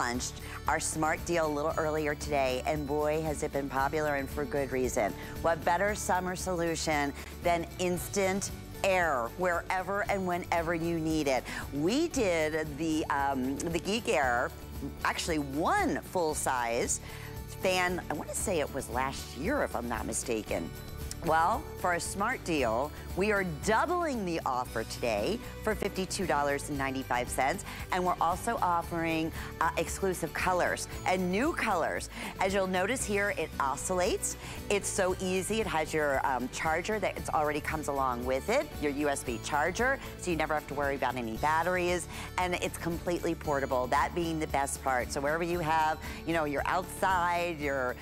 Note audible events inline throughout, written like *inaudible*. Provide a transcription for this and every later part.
launched our smart deal a little earlier today and boy has it been popular and for good reason. What better summer solution than instant air wherever and whenever you need it. We did the, um, the Geek Aire, actually one full size fan, I wanna say it was last year if I'm not mistaken. Well, for a smart deal, we are doubling the offer today for $52.95. And we're also offering uh, exclusive colors and new colors. As you'll notice here, it oscillates. It's so easy. It has your um, charger that it's already comes along with it, your USB charger, so you never have to worry about any batteries. And it's completely portable, that being the best part. So wherever you have, you know, you're outside, you're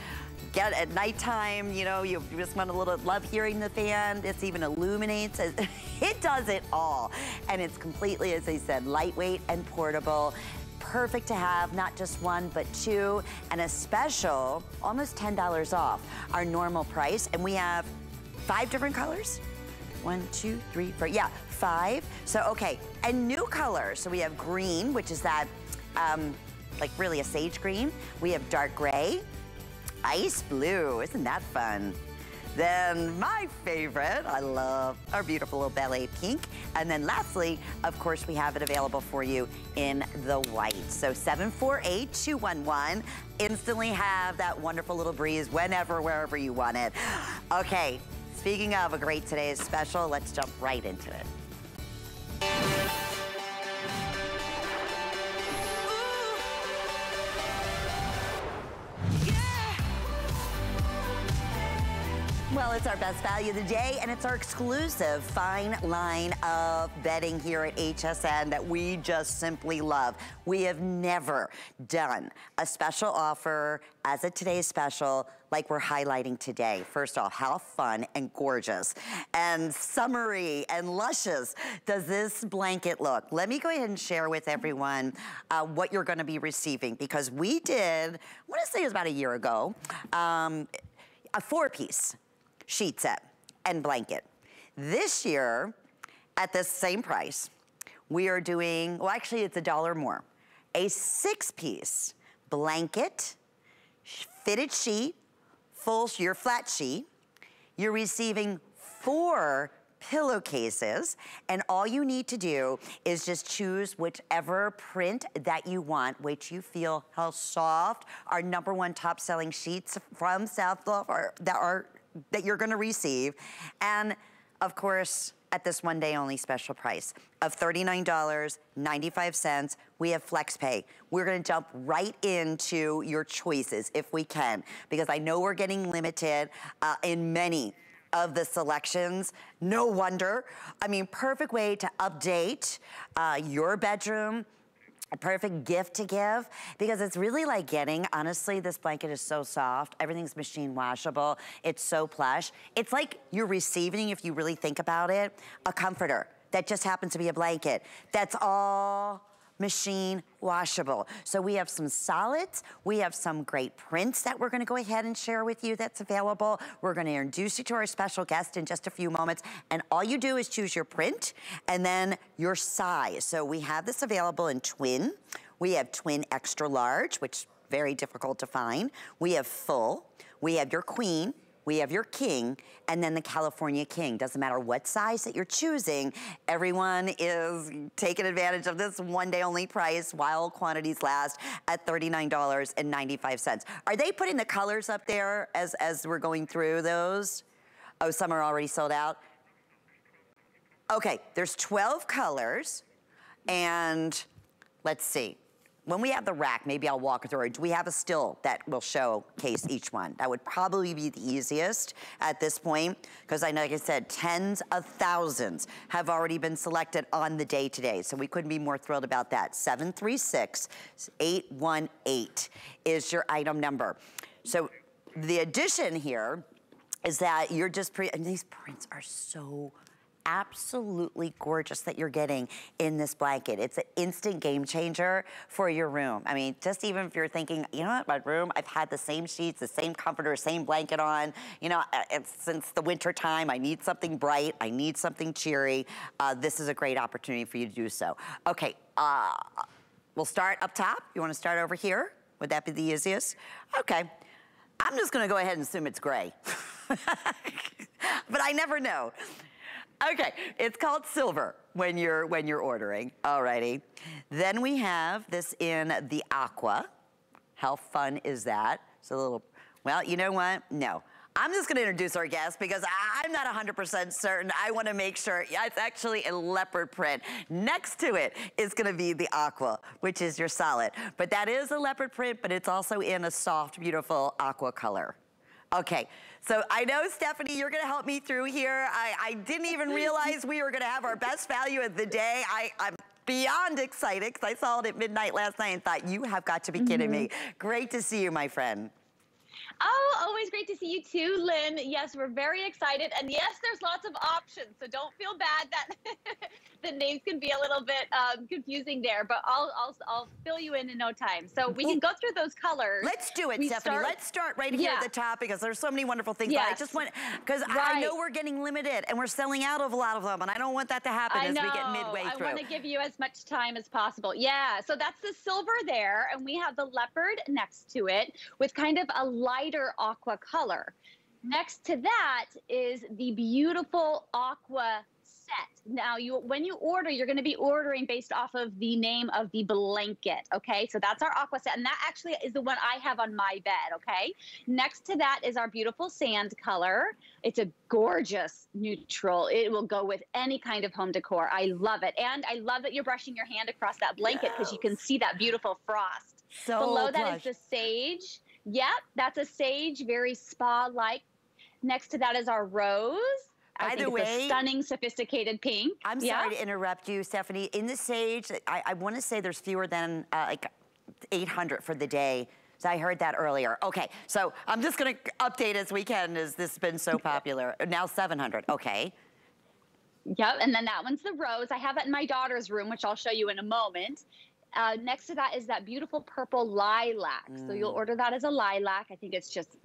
get at nighttime, you know, you just want a little, love hearing the fan. It's even illuminates. *laughs* It does it all. And it's completely, as I said, lightweight and portable perfect to have, not just one, but two, and a special, almost $10 off our normal price. And we have five different colors. One, two, three, four, yeah, five. So, okay, and new colors. So we have green, which is that, um, like really a sage green. We have dark gray, ice blue. Isn't that fun? Then my favorite, I love our beautiful little ballet pink. And then lastly, of course, we have it available for you in the white. So 748-211, instantly have that wonderful little breeze whenever, wherever you want it. *gasps* Okay, speaking of a great today's special, let's jump right into it. Well, it's our best value of the day, and it's our exclusive fine line of bedding here at HSN that we just simply love. We have never done a special offer as a today's special like we're highlighting today. First off, how fun and gorgeous and summery and luscious does this blanket look? Let me go ahead and share with everyone uh, what you're gonna be receiving because we did, I wanna say it was about a year ago, um, a four piece sheet set and blanket. This year, at the same price, we are doing, well actually it's a dollar more, a six piece blanket, fitted sheet, full, your flat sheet. You're receiving four pillowcases and all you need to do is just choose whichever print that you want, which you feel how soft. Our number one top selling sheets from South are, that are that you're gonna receive. And of course, at this one day only special price of $39.95. We have FlexPay. We're gonna jump right into your choices if we can, because I know we're getting limited uh, in many of the selections. No wonder. I mean, perfect way to update uh, your bedroom, a perfect gift to give because it's really like getting, honestly, this blanket is so soft. Everything's machine washable. It's so plush. It's like you're receiving, if you really think about it, a comforter that just happens to be a blanket. That's all machine washable. So we have some solids, we have some great prints that we're gonna go ahead and share with you that's available. We're gonna introduce you to our special guest in just a few moments. And all you do is choose your print and then your size. So we have this available in twin. We have twin extra large, which very difficult to find. We have full. We have your queen, we have your king, and then the California king. Doesn't matter what size that you're choosing, everyone is taking advantage of this one day only price while quantities last at $39.95. Are they putting the colors up there as, as we're going through those? Oh, some are already sold out? Okay, there's 12 colors, and let's see when we have the rack, maybe I'll walk through it. Do we have a still that will showcase each one? That would probably be the easiest at this point, because I know, like I said, tens of thousands have already been selected on the day today, so we couldn't be more thrilled about that. 736-818 is your item number. So the addition here is that you're just pre, and these prints are so absolutely gorgeous that you're getting in this blanket. It's an instant game changer for your room. I mean, just even if you're thinking, you know what, my room, I've had the same sheets, the same comforter, same blanket on, you know, uh, since the winter time, I need something bright, I need something cheery. Uh, this is a great opportunity for you to do so. Okay, uh, we'll start up top. You wanna start over here? Would that be the easiest? Okay. I'm just gonna go ahead and assume it's gray. *laughs* but I never know. Okay, it's called silver when you're when you're ordering. Alrighty. Then we have this in the aqua. How fun is that? It's a little, well, you know what? No. I'm just gonna introduce our guest because I'm not 100% certain. I wanna make sure, it's actually a leopard print. Next to it is gonna be the aqua, which is your solid. But that is a leopard print, but it's also in a soft, beautiful aqua color. Okay, so I know, Stephanie, you're gonna help me through here. I, I didn't even realize we were gonna have our best value of the day. I, I'm beyond excited because I saw it at midnight last night and thought, you have got to be kidding mm -hmm. me. Mm-hmm. Great to see you, my friend. Oh, always great to see you too, Lynn. Yes, we're very excited. And yes, there's lots of options. So don't feel bad that *laughs* the names can be a little bit um, confusing there, but I'll, I'll, I'll fill you in in no time. So we can go through those colors. Let's do it, we Stephanie. Start, Let's start right here yeah. at the top because there's so many wonderful things. Yes. I just want, because right. I know we're getting limited and we're selling out of a lot of them and I don't want that to happen I as know. we get midway through. I want to give you as much time as possible. Yeah, so that's the silver there and we have the leopard next to it with kind of a lighter aqua color. Mm-hmm. Next to that is the beautiful aqua set. Now, you when you order, you're going to be ordering based off of the name of the blanket, okay? So that's our aqua set, and that actually is the one I have on my bed, okay? Next to that is our beautiful sand color. It's a gorgeous neutral. It will go with any kind of home decor. I love it. And I love that you're brushing your hand across that blanket because yes. you can see that beautiful frost. So Below that is the sage. Yep, that's a sage, very spa-like. Next to that is our rose. I Either way, stunning, sophisticated pink. I'm yeah. sorry to interrupt you, Stephanie. In the sage, I, I want to say there's fewer than uh, like 800 for the day. So I heard that earlier. Okay, so I'm just gonna update as we can as this has been so *laughs* popular. now 700, okay. Yep, and then that one's the rose. I have it in my daughter's room, which I'll show you in a moment. Uh, next to that is that beautiful purple lilac. Mm. So you'll mm. order that as a lilac. I think it's just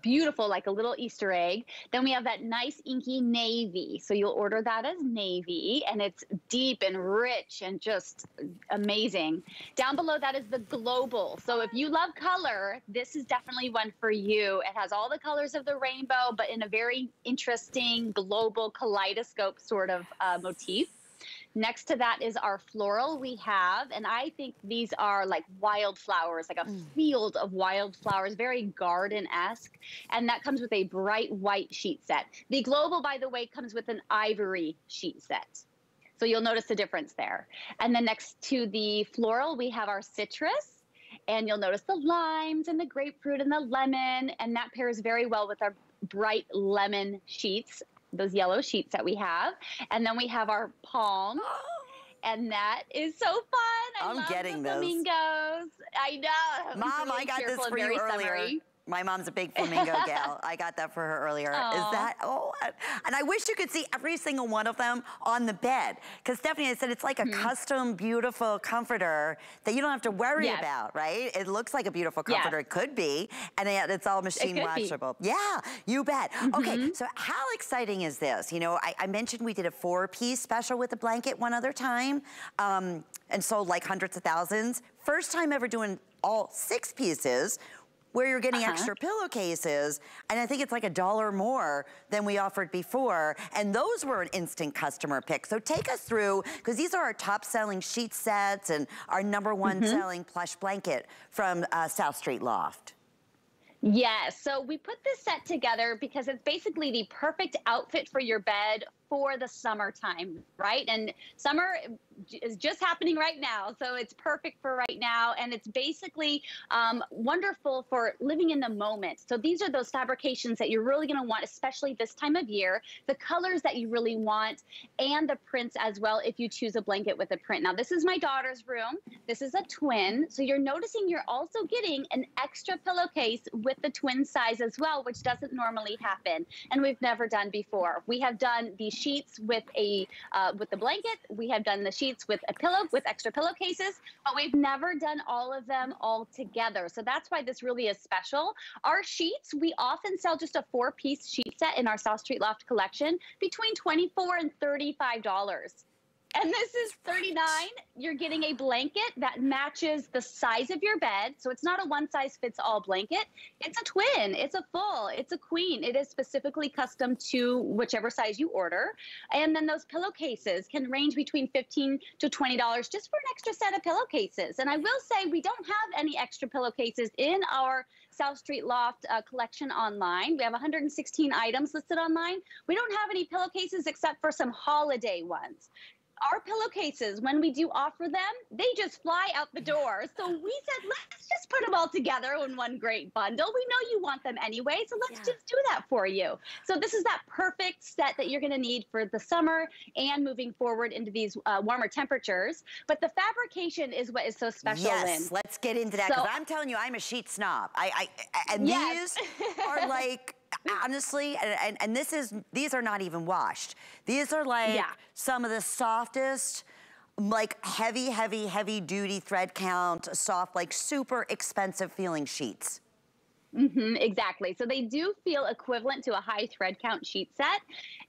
beautiful, like a little Easter egg. Then we have that nice inky navy. So you'll order that as navy and it's deep and rich and just amazing. Down below that is the global. So if you love color, this is definitely one for you. It has all the colors of the rainbow, but in a very interesting global kaleidoscope sort of uh, motif. Next to that is our floral we have, and I think these are like wildflowers, like a mm. field of wildflowers, very garden-esque. And that comes with a bright white sheet set. The global, by the way, comes with an ivory sheet set. So you'll notice the difference there. And then next to the floral, we have our citrus. And you'll notice the limes and the grapefruit and the lemon. And that pairs very well with our bright lemon sheets those yellow sheets that we have. And then we have our palm. *gasps* and that is so fun. I am getting those. Flamingos. I know. Mom, I got this for you earlier. Summery. My mom's a big flamingo *laughs* gal. I got that for her earlier. Aww. Is that, oh, and I wish you could see every single one of them on the bed. Because Stephanie, I said it's like a mm -hmm. custom, beautiful comforter that you don't have to worry yes. about, right? It looks like a beautiful comforter. Yes. It could be. And yet it's all machine it washable. Be. Yeah, you bet. Mm -hmm. Okay, so how exciting is this? You know, I, I mentioned we did a four-piece special with a blanket one other time um, and sold like hundreds of thousands. First time ever doing all six pieces where you're getting uh -huh. extra pillowcases, and I think it's like a dollar more than we offered before, and those were an instant customer pick. So take us through, because these are our top selling sheet sets and our number one mm -hmm. selling plush blanket from uh, South Street Loft. Yes, so we put this set together because it's basically the perfect outfit for your bed for the summertime, right? And summer is just happening right now. So it's perfect for right now. And it's basically um, wonderful for living in the moment. So these are those fabrications that you're really going to want, especially this time of year, the colors that you really want, and the prints as well if you choose a blanket with a print. Now, this is my daughter's room. This is a twin. So you're noticing you're also getting an extra pillowcase with the twin size as well, which doesn't normally happen. And we've never done before. We have done the sheets with a uh, with the blanket. We have done the sheets with a pillow, with extra pillowcases, but we've never done all of them all together. So that's why this really is special. Our sheets, we often sell just a four piece sheet set in our South Street Loft collection between 24 and $35. And this is 39. You're getting a blanket that matches the size of your bed. So it's not a one size fits all blanket. It's a twin, it's a full, it's a queen. It is specifically custom to whichever size you order. And then those pillowcases can range between 15 to $20 just for an extra set of pillowcases. And I will say we don't have any extra pillowcases in our South Street Loft uh, collection online. We have 116 items listed online. We don't have any pillowcases except for some holiday ones our pillowcases, when we do offer them, they just fly out the door. So we said, let's just put them all together in one great bundle. We know you want them anyway, so let's yeah. just do that for you. So this is that perfect set that you're going to need for the summer and moving forward into these uh, warmer temperatures. But the fabrication is what is so special. Yes, let's get into that because so, I'm telling you, I'm a sheet snob. I, I and yes. these *laughs* are like *laughs* honestly, and, and, and, this is, these are not even washed. These are like yeah. some of the softest, like heavy, heavy, heavy duty thread count, soft, like super expensive feeling sheets. Mm-hmm, exactly. So they do feel equivalent to a high thread count sheet set.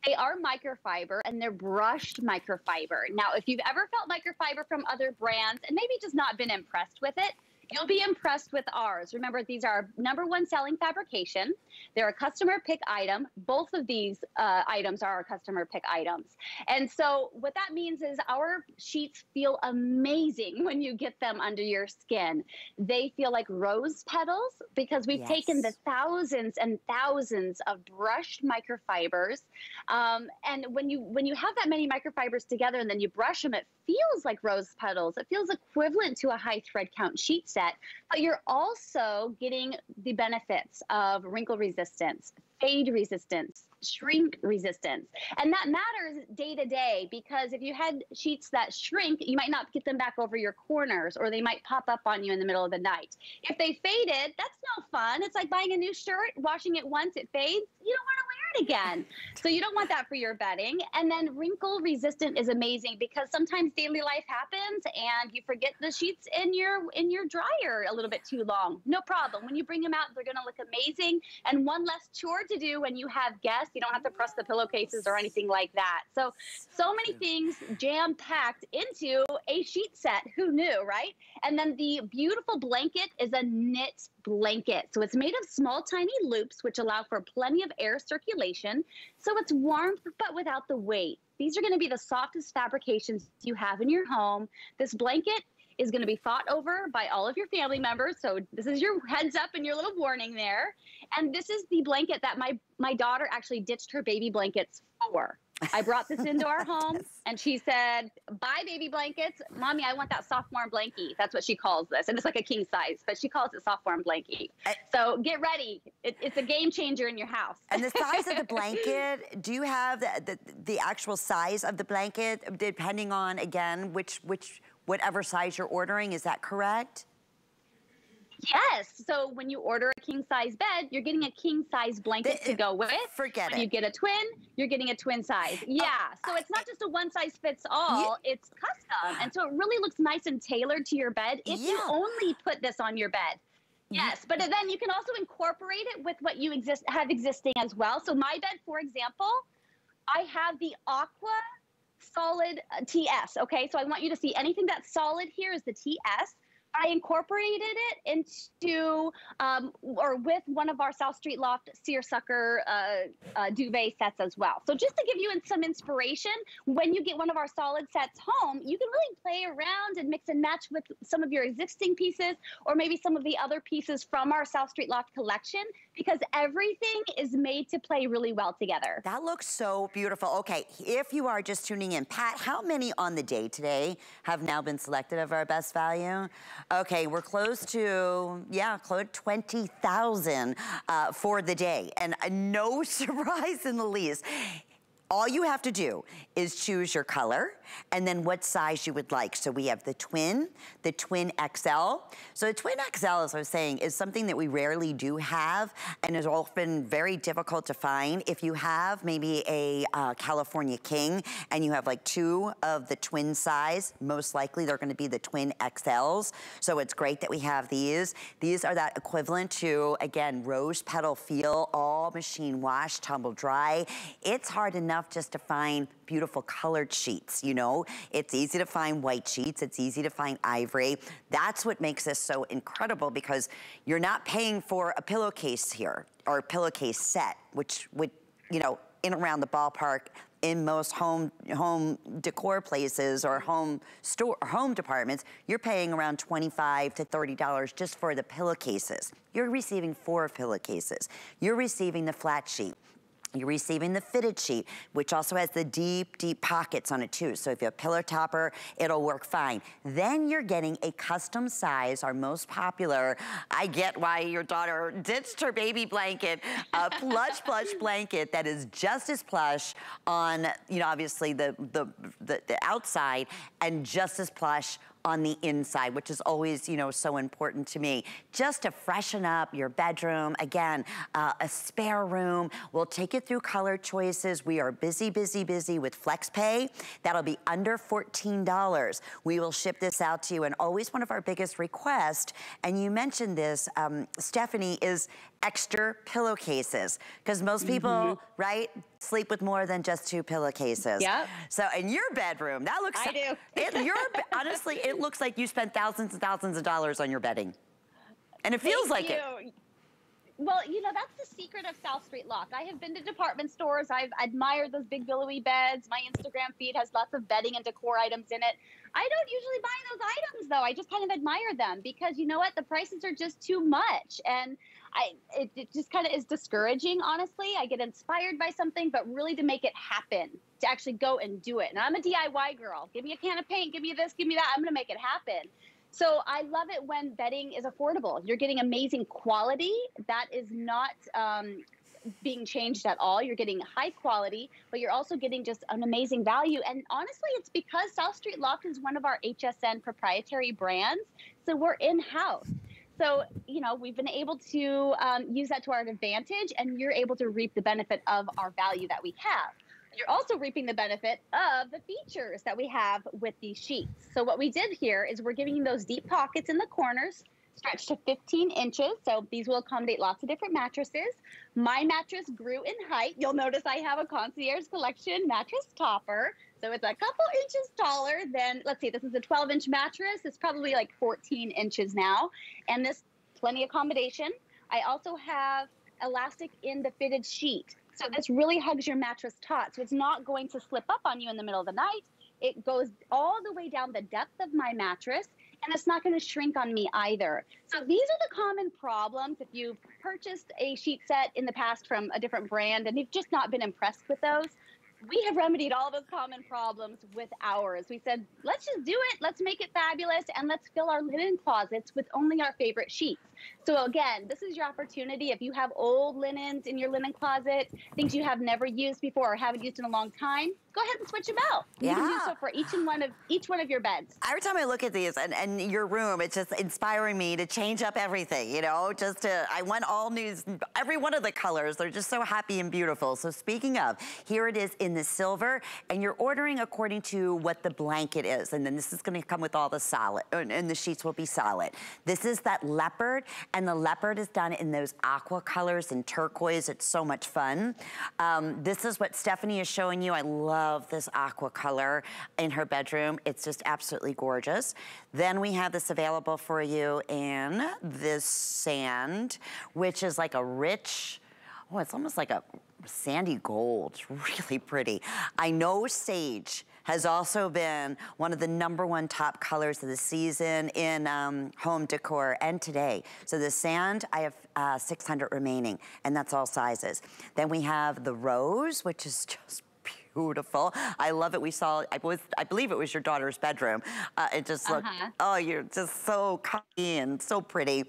They are microfiber and they're brushed microfiber. Now, if you've ever felt microfiber from other brands and maybe just not been impressed with it, You'll be impressed with ours. Remember, these are number one selling fabrication. They're a customer pick item. Both of these uh, items are our customer pick items. And so what that means is our sheets feel amazing *laughs* when you get them under your skin. They feel like rose petals because we've yes. taken the thousands and thousands of brushed microfibers. Um, and when you when you have that many microfibers together and then you brush them, it feels like rose petals. It feels equivalent to a high thread count sheet set, but you're also getting the benefits of wrinkle resistance, fade resistance, shrink resistance. And that matters day to day because if you had sheets that shrink, you might not get them back over your corners or they might pop up on you in the middle of the night. If they faded, that's no fun. It's like buying a new shirt, washing it once, it fades. You don't want to wear it again. So you don't want that for your bedding. And then wrinkle resistant is amazing because sometimes daily life happens and you forget the sheets in your in your dryer a little bit too long. No problem. When you bring them out, they're going to look amazing and one less chore to do when you have guests. You don't have to press the pillowcases or anything like that. So so many things jam packed into a sheet set. Who knew, right? And then the beautiful blanket is a knit blanket. So it's made of small, tiny loops, which allow for plenty of air circulation. So it's warm, but without the weight. These are going to be the softest fabrications you have in your home. This blanket is going to be fought over by all of your family members. So this is your heads up and your little warning there. And this is the blanket that my my daughter actually ditched her baby blankets for. I brought this into our *laughs* home yes. and she said, buy baby blankets. Mommy, I want that soft warm blankie. That's what she calls this. And it's like a king size, but she calls it soft warm blankie. I, so get ready. It, it's a game changer in your house. And the size of the *laughs* blanket, do you have the, the, the actual size of the blanket depending on, again, which, which, whatever size you're ordering? Is that correct? Yes. So when you order a king size bed, you're getting a king size blanket the, to uh, go with. Forget when it. You get a twin, you're getting a twin size. Oh, yeah. so it's not just a one size fits all, yeah. it's custom. And so it really looks nice and tailored to your bed if yeah. you only put this on your bed. Yes, but then you can also incorporate it with what you exist have existing as well. So my bed, for example, I have the aqua solid uh, TS. Okay, so I want you to see anything that's solid here is the TS. I incorporated it into um, or with one of our South Street Loft seersucker uh, uh, duvet sets as well. So just to give you some inspiration, when you get one of our solid sets home, you can really play around and mix and match with some of your existing pieces or maybe some of the other pieces from our South Street Loft collection because everything is made to play really well together. That looks so beautiful. Okay, if you are just tuning in, Pat, how many on the day today have now been selected of our best value? Okay, we're close to, yeah, close to 20,000 uh, for the day. And uh, no *laughs* surprise in the least. All you have to do is choose your color and then what size you would like. So we have the twin, the twin XL. So the twin XL, as I was saying, is something that we rarely do have and is often very difficult to find. If you have maybe a uh, California King and you have like two of the twin size, most likely they're gonna be the twin XLs. So it's great that we have these. These are that equivalent to, again, rose petal feel, all machine wash, tumble dry. It's hard enough enough just to find beautiful colored sheets, you know? It's easy to find white sheets. It's easy to find ivory. That's what makes this so incredible because you're not paying for a pillowcase here or a pillowcase set, which would, you know, in around the ballpark, in most home home decor places or home store home departments, you're paying around 25 to $30 just for the pillowcases. You're receiving four pillowcases. You're receiving the flat sheet. You're receiving the fitted sheet, which also has the deep, deep pockets on it too. So if you have a pillow topper, it'll work fine. Then you're getting a custom size, our most popular. I get why your daughter ditched her baby blanket, a *laughs* plush plush blanket that is just as plush on, you know, obviously the, the, the, the outside and just as plush on the inside, which is always, you know, so important to me. Just to freshen up your bedroom. Again, uh, a spare room. We'll take you through color choices. We are busy, busy, busy with FlexPay. That'll be under $14. We will ship this out to you. And always one of our biggest requests, and you mentioned this, um, Stephanie, is extra pillowcases. Because most people, mm -hmm. right, sleep with more than just two pillowcases. Yeah. So in your bedroom, that looks- I do. *laughs* it, your, honestly, it looks like you spent thousands and thousands of dollars on your bedding. And it feels Thank like you. it. Well, you know, that's the secret of South Street Loft. I have been to department stores. I've admired those big billowy beds. My Instagram feed has lots of bedding and decor items in it. I don't usually buy those items though. I just kind of admire them because you know what? The prices are just too much. And I it, it just kind of is discouraging, honestly. I get inspired by something, but really to make it happen, to actually go and do it. And I'm a DIY girl. Give me a can of paint, give me this, give me that. I'm gonna make it happen. So I love it when bedding is affordable. You're getting amazing quality that is not um, being changed at all. You're getting high quality, but you're also getting just an amazing value. And honestly, it's because South Street Loft is one of our HSN proprietary brands. So we're in house. So, you know, we've been able to um, use that to our advantage, and you're able to reap the benefit of our value that we have. You're also reaping the benefit of the features that we have with these sheets. So, what we did here is we're giving you those deep pockets in the corners, stretched to 15 inches. So, these will accommodate lots of different mattresses. My mattress grew in height. You'll notice I have a concierge collection mattress topper. So it's a couple inches taller than, let's see, this is a 12 inch mattress. It's probably like 14 inches now. And this, plenty accommodation. I also have elastic in the fitted sheet. So this really hugs your mattress taut. So it's not going to slip up on you in the middle of the night. It goes all the way down the depth of my mattress and it's not going to shrink on me either. So these are the common problems if you've purchased a sheet set in the past from a different brand and you've just not been impressed with those we have remedied all those common problems with ours. We said, let's just do it. Let's make it fabulous and let's fill our linen closets with only our favorite sheets. So again, this is your opportunity. If you have old linens in your linen closet, things you have never used before or haven't used in a long time, go ahead and switch them out. You yeah. can do so for each and one of each one of your beds. Every time I look at these and, and your room, it's just inspiring me to change up everything, you know, just to, I want all new, every one of the colors. They're just so happy and beautiful. So speaking of, here it is in the silver and you're ordering according to what the blanket is. And then this is gonna come with all the solid, and the sheets will be solid. This is that leopard and the leopard is done in those aqua colors and turquoise. It's so much fun. Um, this is what Stephanie is showing you. I love this aqua color in her bedroom. It's just absolutely gorgeous. Then we have this available for you in this sand, which is like a rich, oh, it's almost like a sandy gold. It's really pretty. I know sage has also been one of the number one top colors of the season in um, home decor and today. So the sand, I have uh, 600 remaining, and that's all sizes. Then we have the rose, which is just beautiful. I love it. We saw, I, was, I believe it was your daughter's bedroom. Uh, it just looked, uh -huh. oh, you're just so comfy and so pretty.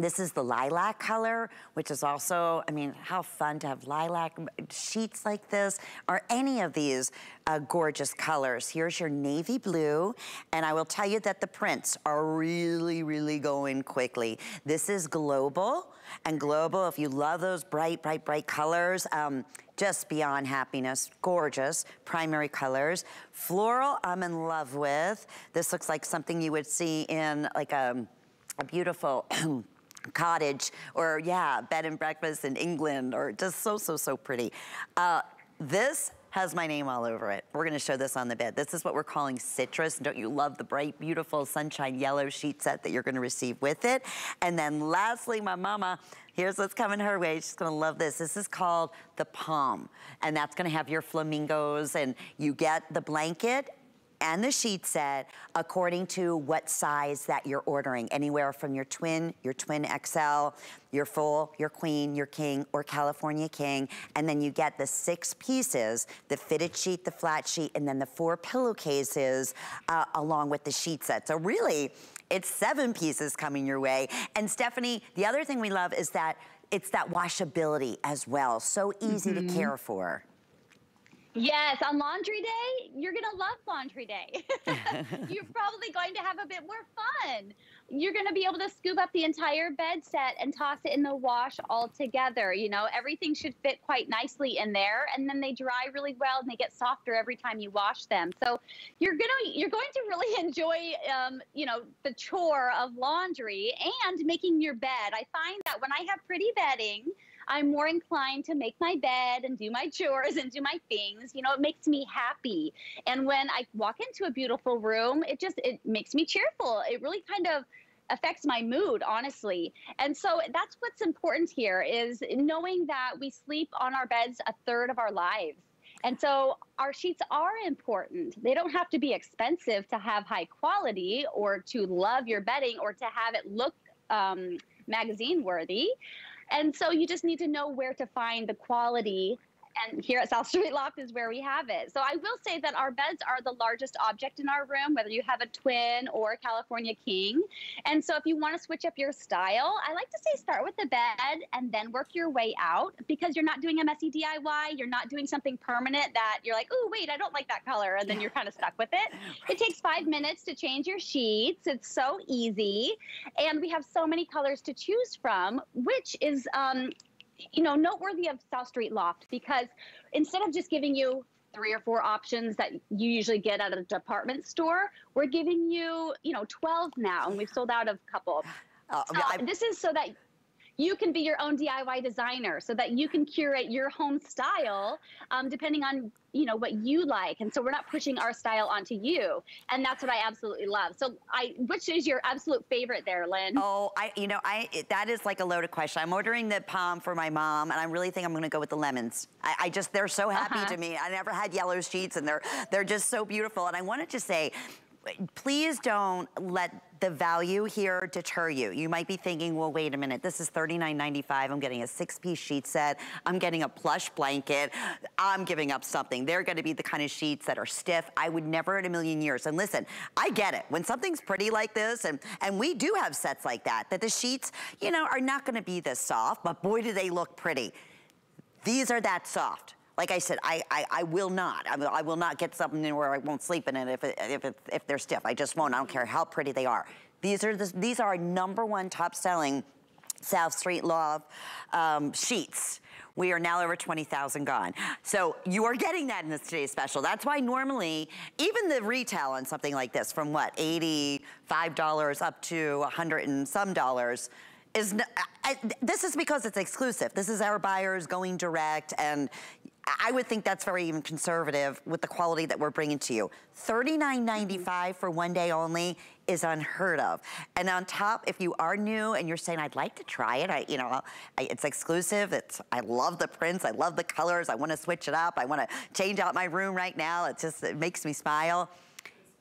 This is the lilac color, which is also, I mean, how fun to have lilac sheets like this, or any of these uh, gorgeous colors. Here's your navy blue, and I will tell you that the prints are really, really going quickly. This is global, and global, if you love those bright, bright, bright colors, um, just beyond happiness, gorgeous, primary colors. Floral, I'm in love with. This looks like something you would see in like a, a beautiful *clears throat* cottage or yeah, bed and breakfast in England or just so, so, so pretty. Uh, this has my name all over it. We're gonna show this on the bed. This is what we're calling citrus. Don't you love the bright, beautiful sunshine yellow sheet set that you're gonna receive with it? And then lastly, my mama, here's what's coming her way. She's gonna love this. This is called the palm. And that's gonna have your flamingos and you get the blanket and the sheet set according to what size that you're ordering. Anywhere from your twin, your twin XL, your full, your queen, your king, or California king. And then you get the six pieces, the fitted sheet, the flat sheet, and then the four pillowcases uh, along with the sheet set. So really, it's seven pieces coming your way. And Stephanie, the other thing we love is that it's that washability as well. So easy mm -hmm. to mm-hmm. care for. Yes, on laundry day, you're going to love laundry day. *laughs* *laughs* you're probably going to have a bit more fun. You're going to be able to scoop up the entire bed set and toss it in the wash all together. You know, everything should fit quite nicely in there and then they dry really well and they get softer every time you wash them. So you're going to you're going to really *laughs* enjoy um, you know, the chore of laundry and making your bed. I find that when I have pretty bedding, I'm more inclined to make my bed and do my chores and do my things. You know, it makes me happy. And when I walk into a beautiful room, it just it makes me cheerful. It really kind of affects my mood honestly and so that's what's important here is knowing that we sleep on our beds a third of our lives and so our sheets are important. They don't have to be expensive to have high quality or to love your bedding or to have it look um, magazine worthy. And so you just need to know where to find the quality and here at South Street Loft is where we have it. So I will say that our beds are the largest object in our room, whether you have a twin or a California king. And so if you want to switch up your style, I like to say start with the bed and then work your way out because you're not doing a messy DIY. You're not doing something permanent that you're like, oh, wait, I don't like that color. And then you're kind of stuck with it. *laughs* It takes five minutes to change your sheets. It's so easy. And we have so many colors to choose from, which is um, you know, noteworthy of South Street Loft because instead of just giving you three or four options that you usually get at a department store, we're giving you, you know, 12 now, and we've sold out of a couple. Uh, uh, this is so that you can be your own DIY designer so that you can curate your home style um, depending on you know what you like. And so we're not pushing our style onto you. And that's what i absolutely love. So i which is your absolute favorite there lynn? Oh i you know i that is like a loaded question. I'm ordering the palm for my mom and i really think i'm gonna go with the lemons. I, I just they're so happy uh -huh. to me. I never had yellow sheets and they're they're just so beautiful. And i wanted to say please don't let the value here deter you. You might be thinking, well, wait a minute, this is $39.95. I'm getting a six-piece sheet set. I'm getting a plush blanket. I'm giving up something. They're gonna be the kind of sheets that are stiff. I would never in a million years. And listen, I get it. When something's pretty like this, and, and we do have sets like that, that the sheets, you know, are not gonna be this soft, but boy, do they look pretty. These are that soft like I said, I, I, I will not. I will, I will not get something where I won't sleep in it if, it, if, it, if they're stiff. I just won't. I don't care how pretty they are. These are, the, these are number one top selling South Street Loft um, sheets. We are now over 20,000 gone. So you are getting that in this today's special. That's why normally, even the retail on something like this, from what, $85 up to 100 and some dollars, is, this is because it's exclusive. This is our buyers going direct and I would think that's very even conservative with the quality that we're bringing to you. $39.95 for one day only is unheard of. And on top, if you are new and you're saying, I'd like to try it, I, you know, I, it's exclusive. It's, I love the prints. I love the colors. I want to switch it up. I want to change out my room right now. It just, it makes me smile.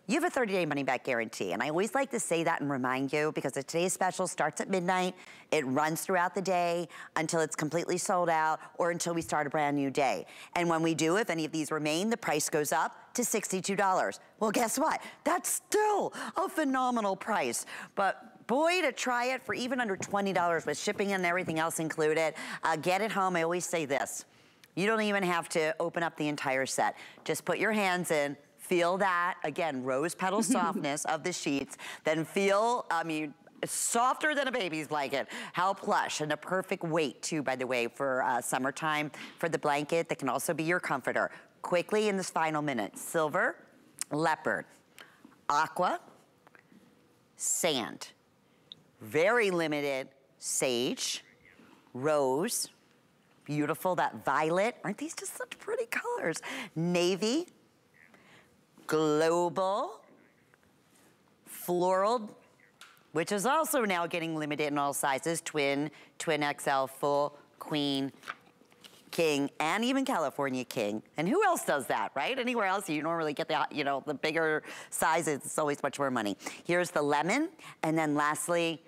You have a 30-day money-back guarantee, and I always like to say that and remind you because today's special starts at midnight. It runs throughout the day until it's completely sold out or until we start a brand new day. And when we do, if any of these remain, the price goes up to $62. Well, guess what? That's still a phenomenal price. But boy, to try it for even under $20 with shipping and everything else included, uh, get it home. I always say this. You don't even have to open up the entire set. Just put your hands in, Feel that, again, rose petal *laughs* softness of the sheets. Then feel, I mean, softer than a baby's blanket. How plush and a perfect weight too, by the way, for uh, summertime for the blanket that can also be your comforter. Quickly in this final minute, silver, leopard, aqua, sand, very limited, sage, rose, beautiful, that violet. Aren't these just such pretty colors? Navy, global, floral, which is also now getting limited in all sizes, twin, twin XL, full, queen, king, and even California king. And who else does that, right? Anywhere else, you normally get the, you know, the bigger sizes, it's always much more money. Here's the lemon, and then lastly,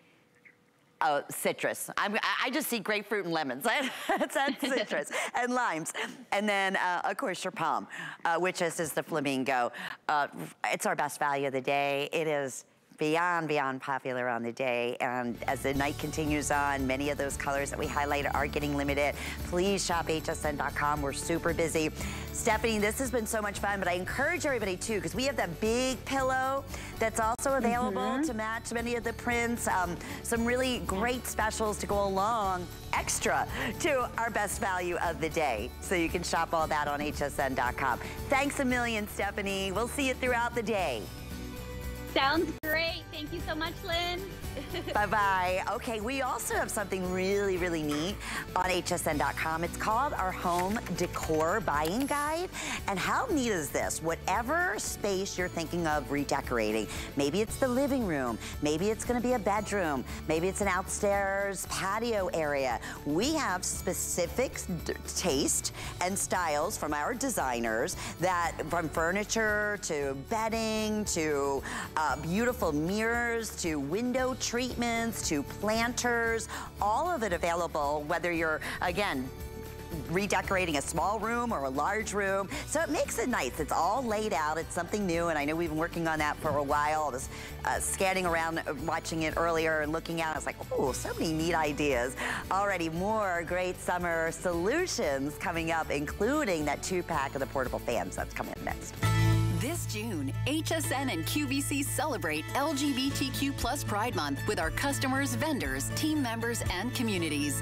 uh, citrus. I'm, i just see grapefruit and lemons. *laughs* That's citrus *laughs* and limes. And then, uh, of course, your palm, uh, which is, is the flamingo. Uh, it's our best value of the day. It is beyond, beyond popular on the day. And as the night continues on, many of those colors that we highlighted are getting limited. Please shop hsn.com. We're super busy. Stephanie, this has been so much fun, but I encourage everybody too, because we have that big pillow that's also available mm -hmm. to match many of the prints. Um, some really great specials to go along extra to our best value of the day. So you can shop all that on hsn.com. Thanks a million, Stephanie. We'll see you throughout the day. Sounds great. Thank you so much, Lynn. *laughs* Bye-bye. Okay, we also have something really, really neat on hsn.com. It's called our home decor buying guide. And how neat is this? Whatever space you're thinking of redecorating, maybe it's the living room, maybe it's gonna be a bedroom, maybe it's an outstairs patio area. We have specific taste and styles from our designers that from furniture to bedding to uh, beautiful mirrors to window treatments to planters, all of it available, whether you're, again, redecorating a small room or a large room. So it makes it nice. It's all laid out. It's something new, and I know we've been working on that for a while. I was uh, scanning around, uh, watching it earlier and looking at it. I was like, oh, so many neat ideas. Already more great summer solutions coming up, including that two-pack of the portable fans that's coming up next. This June, HSN and QVC celebrate LGBTQ plus Pride Month with our customers, vendors, team members, and communities.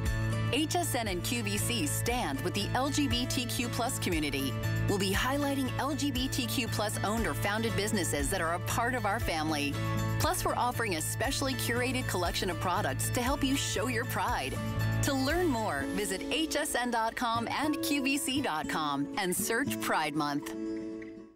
HSN and QVC stand with the LGBTQ plus community. We'll be highlighting LGBTQ plus owned or founded businesses that are a part of our family. Plus, we're offering a specially curated collection of products to help you show your pride. To learn more, visit hsn.com and qvc.com and search Pride Month.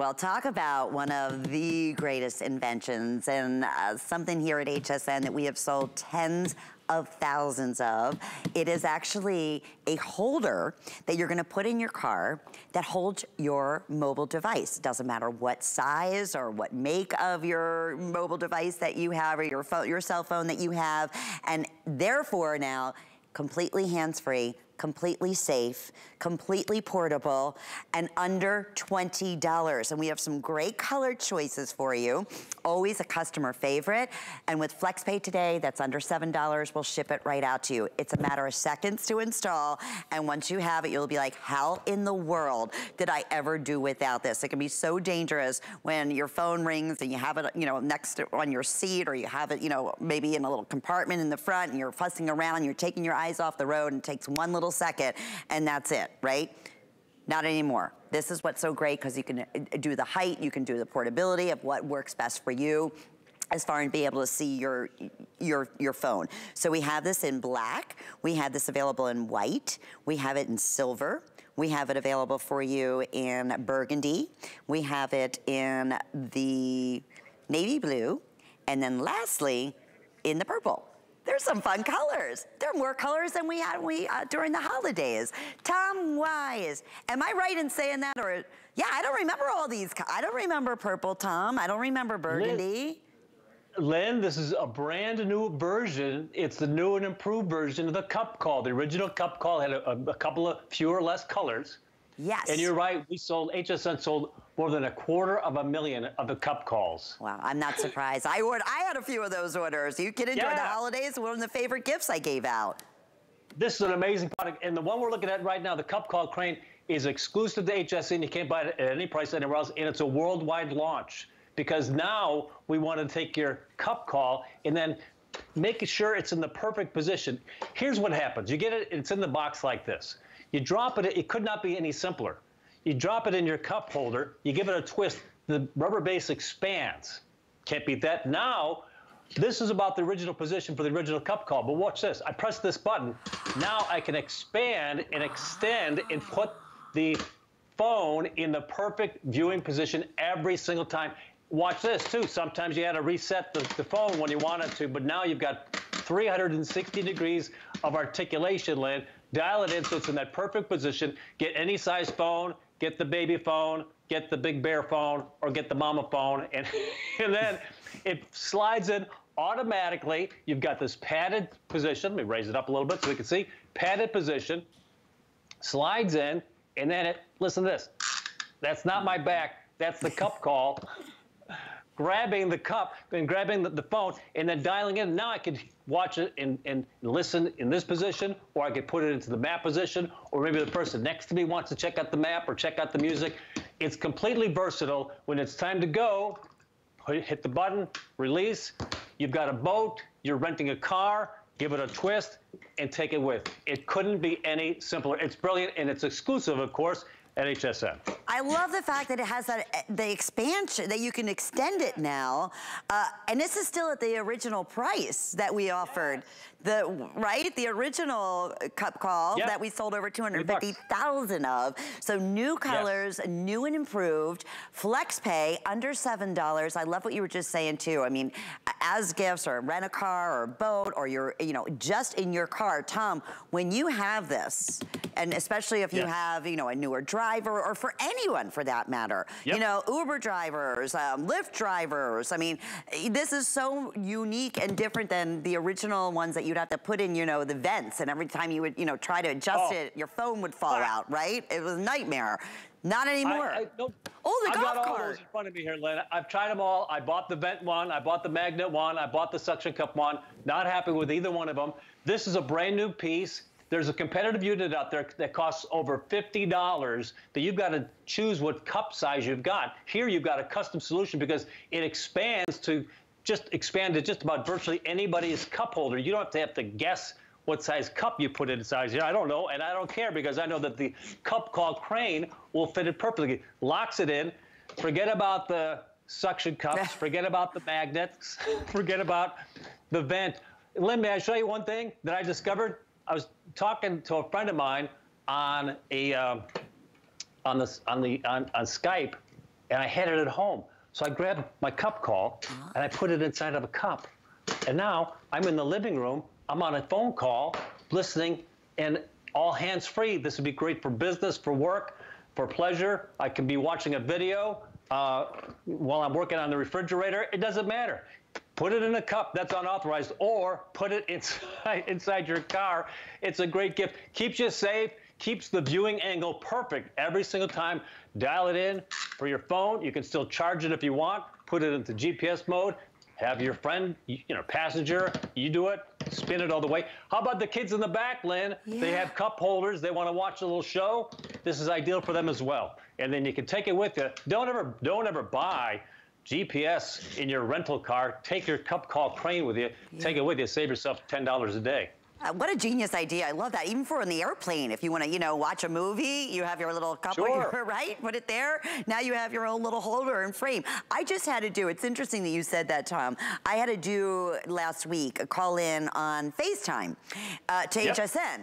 Well, talk about one of the greatest inventions and uh, something here at HSN that we have sold tens of thousands of. It is actually a holder that you're gonna put in your car that holds your mobile device. Doesn't matter what size or what make of your mobile device that you have or your, phone, your cell phone that you have. And therefore now, completely hands-free, completely safe, completely portable, and under $20. And we have some great color choices for you. Always a customer favorite. And with FlexPay today, that's under $7, we'll ship it right out to you. It's a matter of seconds to install. And once you have it, you'll be like, how in the world did I ever do without this? It can be so dangerous when your phone rings and you have it, you know, next to, on your seat or you have it, you know, maybe in a little compartment in the front and you're fussing around, you're taking your eyes off the road and it takes one little second and that's it, right? Not anymore. This is what's so great because you can uh, do the height, you can do the portability of what works best for you as far as being able to see your, your, your phone. So we have this in black, we have this available in white, we have it in silver, we have it available for you in burgundy, we have it in the navy blue, and then lastly, in the purple. There's some fun colors. There are more colors than we had we, uh, during the holidays. Tom Wise, am I right in saying that? Or Yeah, I don't remember all these. I don't remember purple, Tom. I don't remember burgundy. Lynn, Lynn, this is a brand new version. It's the new and improved version of the cup call. The original cup call had a, a couple of fewer less colors. Yes. And you're right. We sold, HSN sold more than a quarter of a million of the cup calls. Wow, I'm not surprised. I ordered, I had a few of those orders. You can enjoy yeah. the holidays, one of the favorite gifts I gave out. This is an amazing product. And the one we're looking at right now, the cup call Crane, is exclusive to HSN. You can't buy it at any price anywhere else. And it's a worldwide launch because now we want to take your cup call and then make sure it's in the perfect position. Here's what happens. You get it, it's in the box like this. You drop it, it could not be any simpler. You drop it in your cup holder, you give it a twist, the rubber base expands. Can't beat that. Now, this is about the original position for the original cup call, but watch this. I press this button. Now I can expand and extend and put the phone in the perfect viewing position every single time. Watch this too. Sometimes you had to reset the, the phone when you wanted to, but now you've got 360 degrees of articulation, Lynn. Dial it in so it's in that perfect position. Get any size phone, get the baby phone, get the big bear phone, or get the mama phone, and, *laughs* and then it slides in automatically. You've got this padded position. Let me raise it up a little bit so we can see. Padded position, slides in, and then it, listen to this. That's not my back. That's the cup *laughs* call. grabbing the cup and grabbing the, the, phone and then dialing in. Now I could watch it and, and listen in this position, or I could put it into the map position, or maybe the person next to me wants to check out the map or check out the music. It's completely versatile. When it's time to go, hit the button, release. You've got a boat, you're renting a car, give it a twist, and take it with. It couldn't be any simpler. It's brilliant, and it's exclusive, of course, at HSN. I love the fact that it has that the expansion, that you can extend it now. Uh, and this is still at the original price that we offered. The Right? The original cup call yep. that we sold over 250,000 of. So new colors, yes. new and improved. Flex pay, under $7. I love what you were just saying too. I mean, as gifts or rent a car or a boat or you're, you know, just in your car. Tom, when you have this, and especially if you yes. have, you know, a newer driver or for anyone for that matter, yep. you know, Uber drivers, um, Lyft drivers. I mean, this is so unique and different than the original ones that you'd have to put in, you know, the vents and every time you would, you know, try to adjust oh. it, your phone would fall out, right? It was a nightmare. Not anymore. I, I, no, oh, the I've golf got cart. all those in front of me here, Lynn. I've tried them all. I bought the vent one. I bought the magnet one. I bought the suction cup one. Not happy with either one of them. This is a brand new piece. There's a competitive unit out there that costs over $50 that you've got to choose what cup size you've got. Here you've got a custom solution because it expands to just expand to just about virtually anybody's cup holder. You don't have to have to guess what size cup you put inside here. I don't know, and I don't care because I know that the cup called Crane will fit it perfectly. Locks it in. Forget about the suction cups. *laughs* forget about the magnets. *laughs* forget about the vent. Lynn, may I show you one thing that I discovered? I was talking to a friend of mine on a um, on the on the on, on Skype, and I had it at home. So I grabbed my cup call uh-huh. and I put it inside of a cup. And now I'm in the living room. I'm on a phone call, listening, and all hands free. This would be great for business, for work, for pleasure. I can be watching a video uh, while I'm working on the refrigerator. It doesn't matter. Put it in a cup that's unauthorized or put it *laughs* inside, inside your car. It's a great gift. Keeps you safe, keeps the viewing angle perfect every single time. Dial it in for your phone. You can still charge it if you want. Put it into GPS mode. Have your friend, you know, passenger, you do it, spin it all the way. How about the kids in the back, Lynn? Yeah. They have cup holders. They want to watch a little show. This is ideal for them as well. And then you can take it with you. Don't ever, don't ever buy GPS in your rental car. Take your cup call crane with you. Yeah. Take it with you. Save yourself $10 a day. Uh, what a genius idea. I love that. Even for on the airplane, if you want to, you know, watch a movie, you have your little cup, *laughs* sure. right? Put it there. Now you have your own little holder and frame. I just had to do, it's interesting that you said that, Tom. I had to do last week a call in on FaceTime uh, to yep. HSN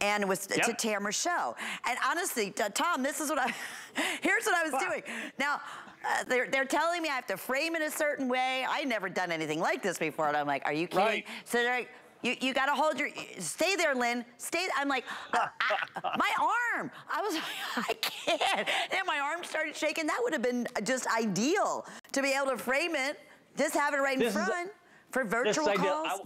and it was yep. to Tamara's show. And honestly, Tom, this is what I, *laughs* here's what I was wow. doing. Now, uh, they're, they're telling me I have to frame it a certain way. I never done anything like this before. And I'm like, are you kidding? Right. So they're like, you, you gotta hold your, stay there, Lynn. Stay, I'm like, uh, I, *laughs* my arm. I was like, *laughs* I can't. And my arm started shaking. That would have been just ideal to be able to frame it, just have it right in front a, for virtual calls.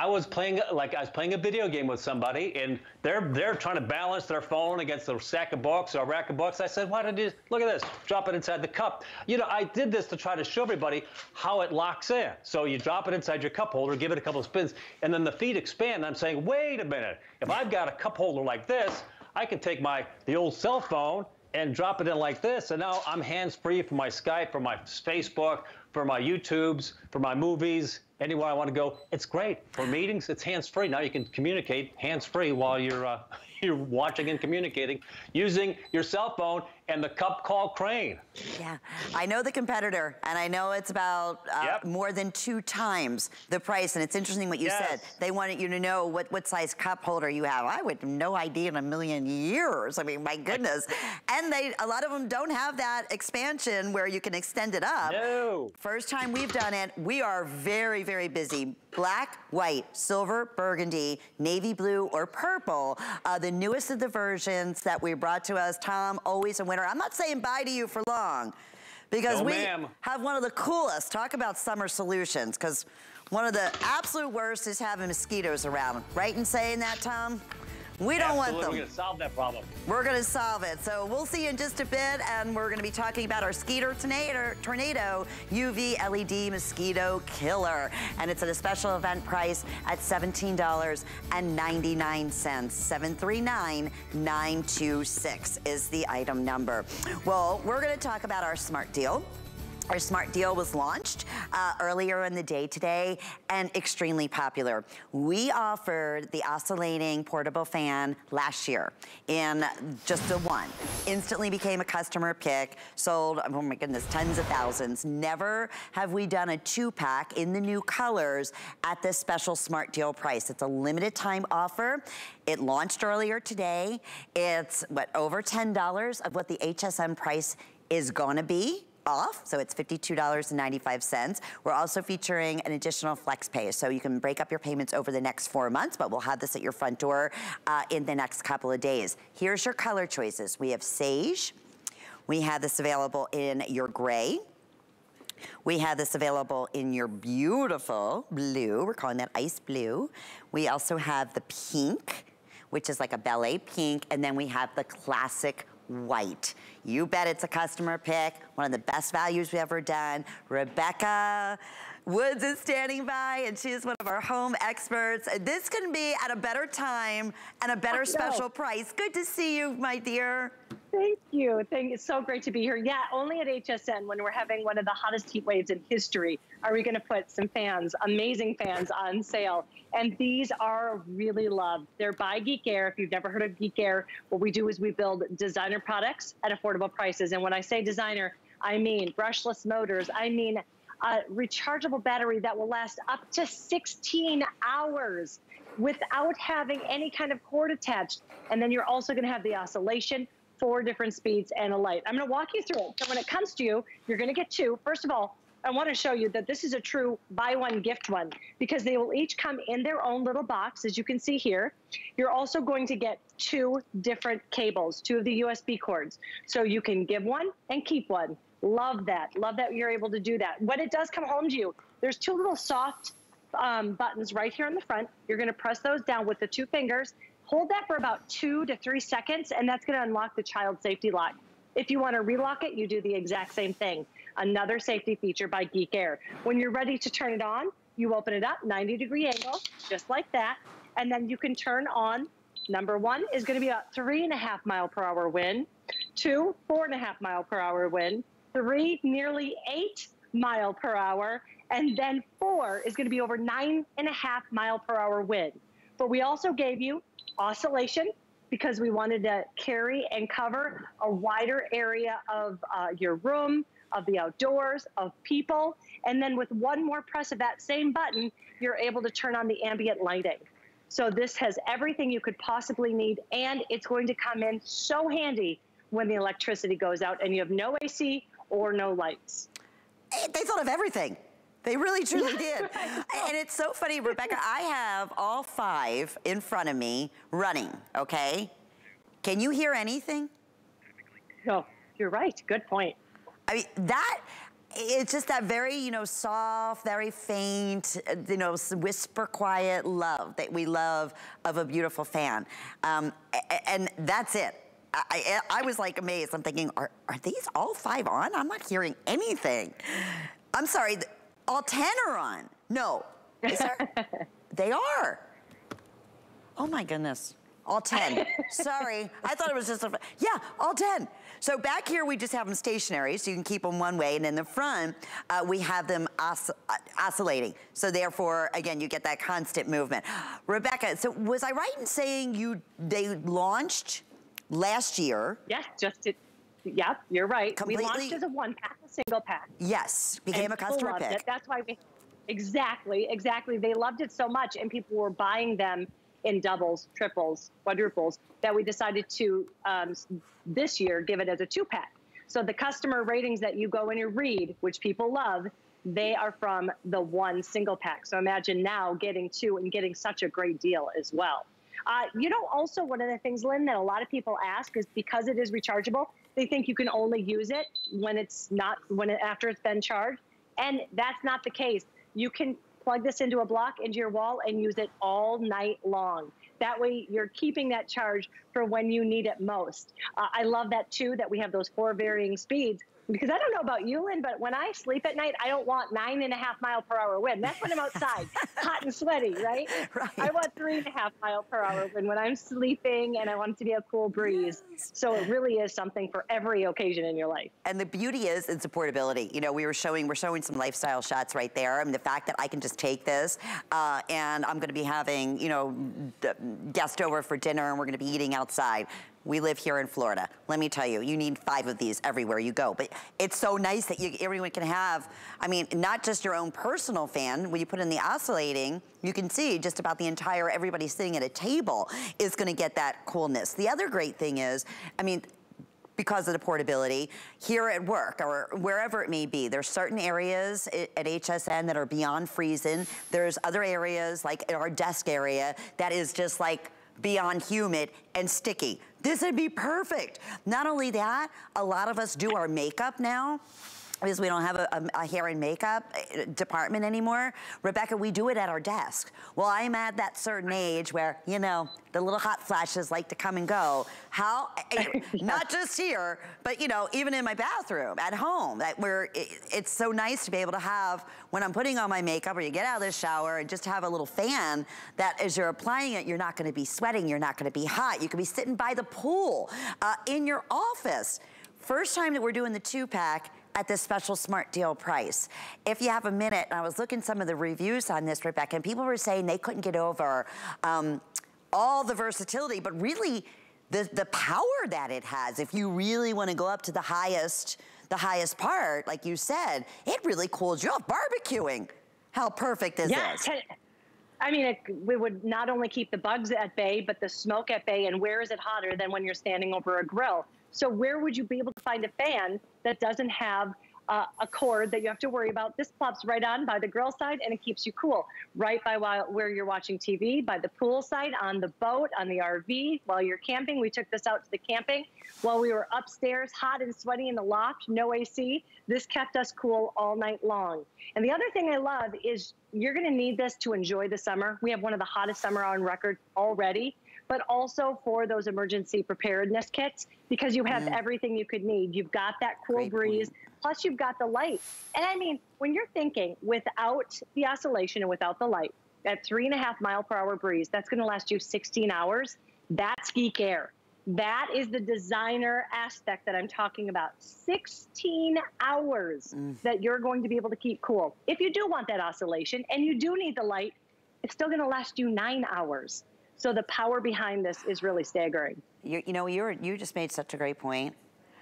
I, was playing like I was playing a video game with somebody, and they're they're trying to balance their phone against a stack of books or a rack of books. I said, "Why did you look at this? Drop it inside the cup." You know, I did this to try to show everybody how it locks in. So you drop it inside your cup holder, give it a couple of spins, and then the feet expand. I'm saying, wait a minute. If I've got a cup holder like this, I can take my the old cell phone and drop it in like this, and now I'm hands-free for my Skype, for my Facebook, for my YouTubes, for my movies, anywhere I want to go. It's great. For meetings, it's hands-free. Now you can communicate hands-free while you're uh, *laughs* you're watching and communicating using your cell phone and the cup called Crane. Yeah, I know the competitor, and I know it's about uh, yep. more than two times the price. And it's interesting what you yes. said. They wanted you to know what, what size cup holder you have. I would have no idea in a million years. I mean, my goodness. and they, a lot of them don't have that expansion where you can extend it up. No. First time we've done it, we are very, very busy. Black, white, silver, burgundy, navy blue, or purple. Uh, the newest of the versions that we brought to us. Tom, always a winner I'm not saying bye to you for long because no, we have one of the coolest, talk about summer solutions, because one of the absolute worst is having mosquitoes around. Right in saying that, Tom? We don't Absolutely. want them. We're going to solve that problem. We're going to solve it. So we'll see you in just a bit, and we're going to be talking about our Skeeter Tornado, tornado UV LED Mosquito Killer. And it's at a special event price at $17.99. 739-926 is the item number. Well, we're going to talk about our smart deal. Our smart deal was launched uh, earlier in the day today and extremely popular. We offered the oscillating portable fan last year in just a one. Instantly became a customer pick, sold, oh my goodness, tens of thousands. Never have we done a two pack in the new colors at this special smart deal price. It's a limited time offer. It launched earlier today. It's what, over $10 of what the HSN price is gonna be off, so it's $52.95. We're also featuring an additional flex pay, so you can break up your payments over the next four months, but we'll have this at your front door uh, in the next couple of days. Here's your color choices. We have sage. We have this available in your gray. We have this available in your beautiful blue. We're calling that ice blue. We also have the pink, which is like a ballet pink, and then we have the classic white. You bet it's a customer pick, one of the best values we've ever done. Rebecca Woods is standing by and she is one of our home experts. This can be at a better time and a better special price. Good to see you, my dear. Thank you. Thank you. It's so great to be here. Yeah, only at HSN when we're having one of the hottest heat waves in history are we going to put some fans, amazing fans on sale. And these are really loved. They're by Geek Aire. If you've never heard of Geek Aire, what we do is we build designer products at affordable prices. And when I say designer, I mean brushless motors. I mean a rechargeable battery that will last up to 16 hours without having any kind of cord attached. And then you're also going to have the oscillation four different speeds and a light. I'm going to walk you through it. So when it comes to you, you're going to get two. First of all, I want to show you that this is a true buy one, gift one because they will each come in their own little box, as you can see here. You're also going to get two different cables, two of the USB cords. So you can give one and keep one. Love that. Love that you're able to do that. When it does come home to you, there's two little soft um, buttons right here in the front. You're going to press those down with the two fingers Hold that for about two to three seconds, and that's gonna unlock the child safety lock. If you wanna relock it, you do the exact same thing. Another safety feature by Geek Aire. When you're ready to turn it on, you open it up, 90 degree angle, just like that, and then you can turn on, number one is gonna be a three and a half mile per hour wind, two, four and a half mile per hour wind, three, nearly eight mile per hour, and then four is gonna be over nine and a half mile per hour wind. But we also gave you oscillation because we wanted to carry and cover a wider area of uh, your room, of the outdoors, of people. And then with one more press of that same button, you're able to turn on the ambient lighting. So this has everything you could possibly need, and it's going to come in so handy when the electricity goes out and you have no AC or no lights. They thought of everything. They really truly *laughs* did. and it's so funny, Rebecca, I have all five in front of me running, okay? Can you hear anything? No, you're right. Good point. I mean, that it's just that very, you know, soft, very faint, you know, whisper quiet love that we love of a beautiful fan. Um, and that's it. I, I, was like amazed. I'm thinking, are, are these all five on? I'm not hearing anything. I'm sorry, all 10 are on. No, *laughs* they are. Oh my goodness. All 10. Sorry, I thought it was just a, yeah, all 10. So back here, we just have them stationary, so you can keep them one way. And in the front, uh, we have them os uh, oscillating. So therefore, again, you get that constant movement. Rebecca, so was I right in saying you they launched last year? Yes, just it. Yep, you're right. Completely, we launched as a one pack, a single pack. Yes, became a customer pick. It. That's why we, exactly, exactly. They loved it so much, and people were buying them in doubles, triples, quadruples that we decided to um, this year give it as a two pack. So the customer ratings that you go and you read, which people love, they are from the one single pack. So imagine now getting two and getting such a great deal as well. Uh, you know, also one of the things, Lynn, that a lot of people ask is because it is rechargeable, they think you can only use it when it's not, when it, after it's been charged. And that's not the case. You can plug this into a block into your wall and use it all night long. That way you're keeping that charge for when you need it most. Uh, I love that too, that we have those four varying speeds because I don't know about you, Lynn, but when I sleep at night, I don't want nine and a half mile per hour wind. That's when I'm outside, *laughs* hot and sweaty, right? right? I want three and a half mile per hour wind when I'm sleeping and I want it to be a cool breeze. Yes. So it really is something for every occasion in your life. And the beauty is in supportability. You know, we were showing, we're showing some lifestyle shots right there. Mean, the fact that I can just take this uh, and I'm gonna be having, you know, guest over for dinner and we're gonna be eating outside. We live here in Florida. Let me tell you, you need five of these everywhere you go. But it's so nice that you, everyone can have, I mean, not just your own personal fan. When you put in the oscillating, you can see just about the entire, everybody sitting at a table is gonna get that coolness. The other great thing is, I mean, because of the portability, here at work or wherever it may be, there's certain areas at HSN that are beyond freezing. There's other areas like our desk area that is just like beyond humid and sticky. This would be perfect. Not only that, a lot of us do our makeup now because we don't have a, a, a, hair and makeup eh, department anymore. Rebecca, we do it at our desk. Well, I'm at that certain age where, you know, the little hot flashes like to come and go. How, eh, eh, *laughs* not just here, but you know, even in my bathroom, at home, that where it, it's so nice to be able to have, when I'm putting on my makeup or you get out of the shower and just have a little fan that as you're applying it, you're not gonna be sweating, you're not gonna be hot. You could be sitting by the pool, uh, in your office. First time that we're doing the two pack, at this special smart deal price. If you have a minute, I was looking some of the reviews on this, Rebecca, and people were saying they couldn't get over um, all the versatility, but really the, the power that it has. If you really wanna go up to the highest, the highest part, like you said, it really cools you off. Barbecuing, how perfect is yeah, this? I mean, it, we would not only keep the bugs at bay, but the smoke at bay. And where is it hotter than when you're standing over a grill? So where would you be able to find a fan that doesn't have uh, a cord that you have to worry about? This plops right on by the grill side and it keeps you cool. Right by while, where you're watching TV, by the pool side, on the boat, on the RV, while you're camping. We took this out to the camping while we were upstairs, hot and sweaty in the loft, no AC. This kept us cool all night long. And the other thing I love is you're gonna need this to enjoy the summer. We have one of the hottest summer on record already but also for those emergency preparedness kits because you have mm. everything you could need. You've got that cool Great breeze, point. plus you've got the light. And I mean, when you're thinking without the oscillation and without the light, at three and a half mile per hour breeze, that's gonna last you 16 hours. That's Geek Aire. That is the designer aspect that I'm talking about. 16 hours mm. that you're going to be able to keep cool. If you do want that oscillation and you do need the light, it's still going to last you nine hours. So the power behind this is really staggering. You, you know, you you just made such a great point.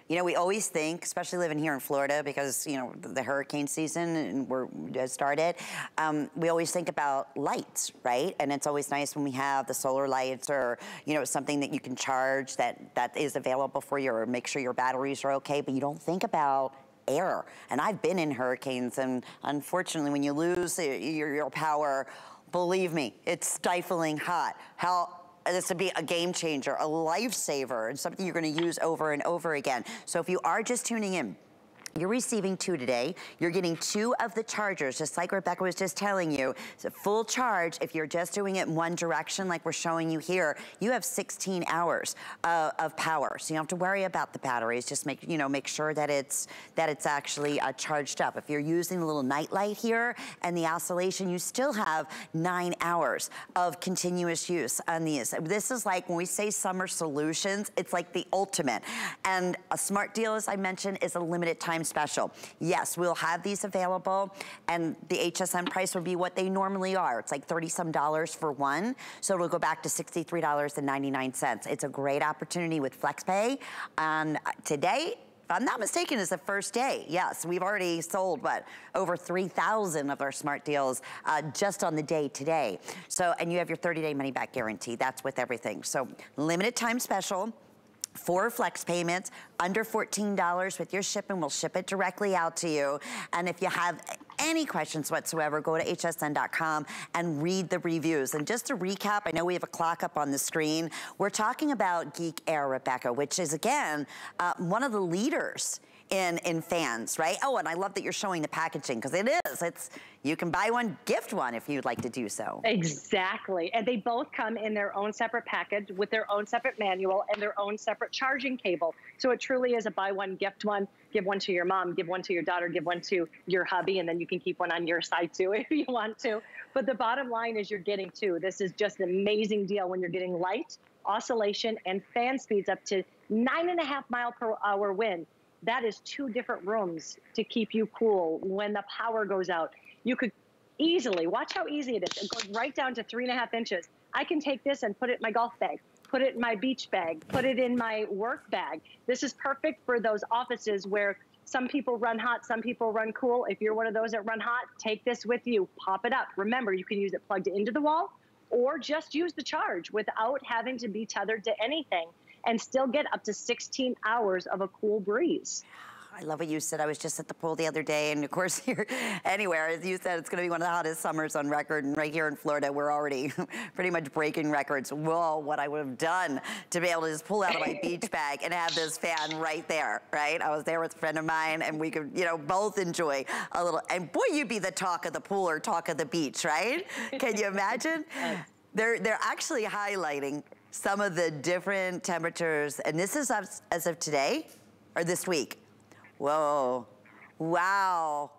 You know, we always think, especially living here in Florida, because you know the hurricane season and we're has started. Um, we always think about lights, right? And it's always nice when we have the solar lights or you know something that you can charge that that is available for you, or make sure your batteries are okay. But you don't think about air. And I've been in hurricanes, and unfortunately, when you lose your, your power Believe me, it's stifling hot. How this would be a game changer, a lifesaver, and something you're gonna use over and over again. So if you are just tuning in, You're receiving two today. You're getting two of the chargers, just like Rebecca was just telling you. It's a full charge. If you're just doing it in one direction, like we're showing you here, you have 16 hours uh, of power. So you don't have to worry about the batteries. Just make, you know, make sure that it's, that it's actually uh, charged up. If you're using the little night light here and the oscillation, you still have nine hours of continuous use on these. This is like, when we say summer solutions, it's like the ultimate. And a smart deal, as I mentioned, is a limited time special. Yes, we'll have these available and the HSN price will be what they normally are. It's like 30 some dollars for one. So it'll go back to $63.99. It's a great opportunity with FlexPay. And today, if I'm not mistaken, is the first day. Yes, we've already sold, what, over 3,000 of our smart deals uh, just on the day today. So, and you have your 30-day money-back guarantee. That's with everything. So, limited time special four flex payments under $14 with your shipping. We'll ship it directly out to you. And if you have any questions whatsoever, go to hsn.com and read the reviews. And just to recap, I know we have a clock up on the screen. We're talking about Geek Aire, Rebecca, which is, again, uh, one of the leaders in, in fans, right? Oh, and I love that you're showing the packaging because it is. It's you can buy one, gift one if you'd like to do so. Exactly. And they both come in their own separate package with their own separate manual and their own separate charging cable. So it truly is a buy one, gift one. Give one to your mom, give one to your daughter, give one to your hubby, and then you can keep one on your *laughs* side too if you want to. But the bottom line is you're getting two. This is just an amazing deal when you're getting light, oscillation, and fan speeds up to nine and a half mile per hour wind that is two different rooms to keep you cool when the power goes out. You could easily, watch how easy it is. It goes right down to three and a half inches. I can take this and put it in my golf bag, put it in my beach bag, put it in my work bag. This is perfect for those offices where some people run hot, some people run cool. If you're one of those that run hot, take this with you, pop it up. Remember, you can use it plugged into the wall or just use the charge without having to be tethered to anything and still get up to 16 hours of a cool breeze. I love what you said. I was just at the pool the other day, and of course, *laughs* here, anywhere, as you said, it's going to be one of the hottest summers on record. And right here in Florida, we're already *laughs* pretty much breaking records. Whoa, what I would have done to be able to just pull out of my beach *laughs* bag and have this fan right there, right? I was there with a friend of mine, and we could, you know, both enjoy a little. And boy, you'd be the talk of the pool or talk of the beach, right? Can you imagine? They're, they're actually highlighting some of the different temperatures, and this is as, as of today or this week. Whoa, wow.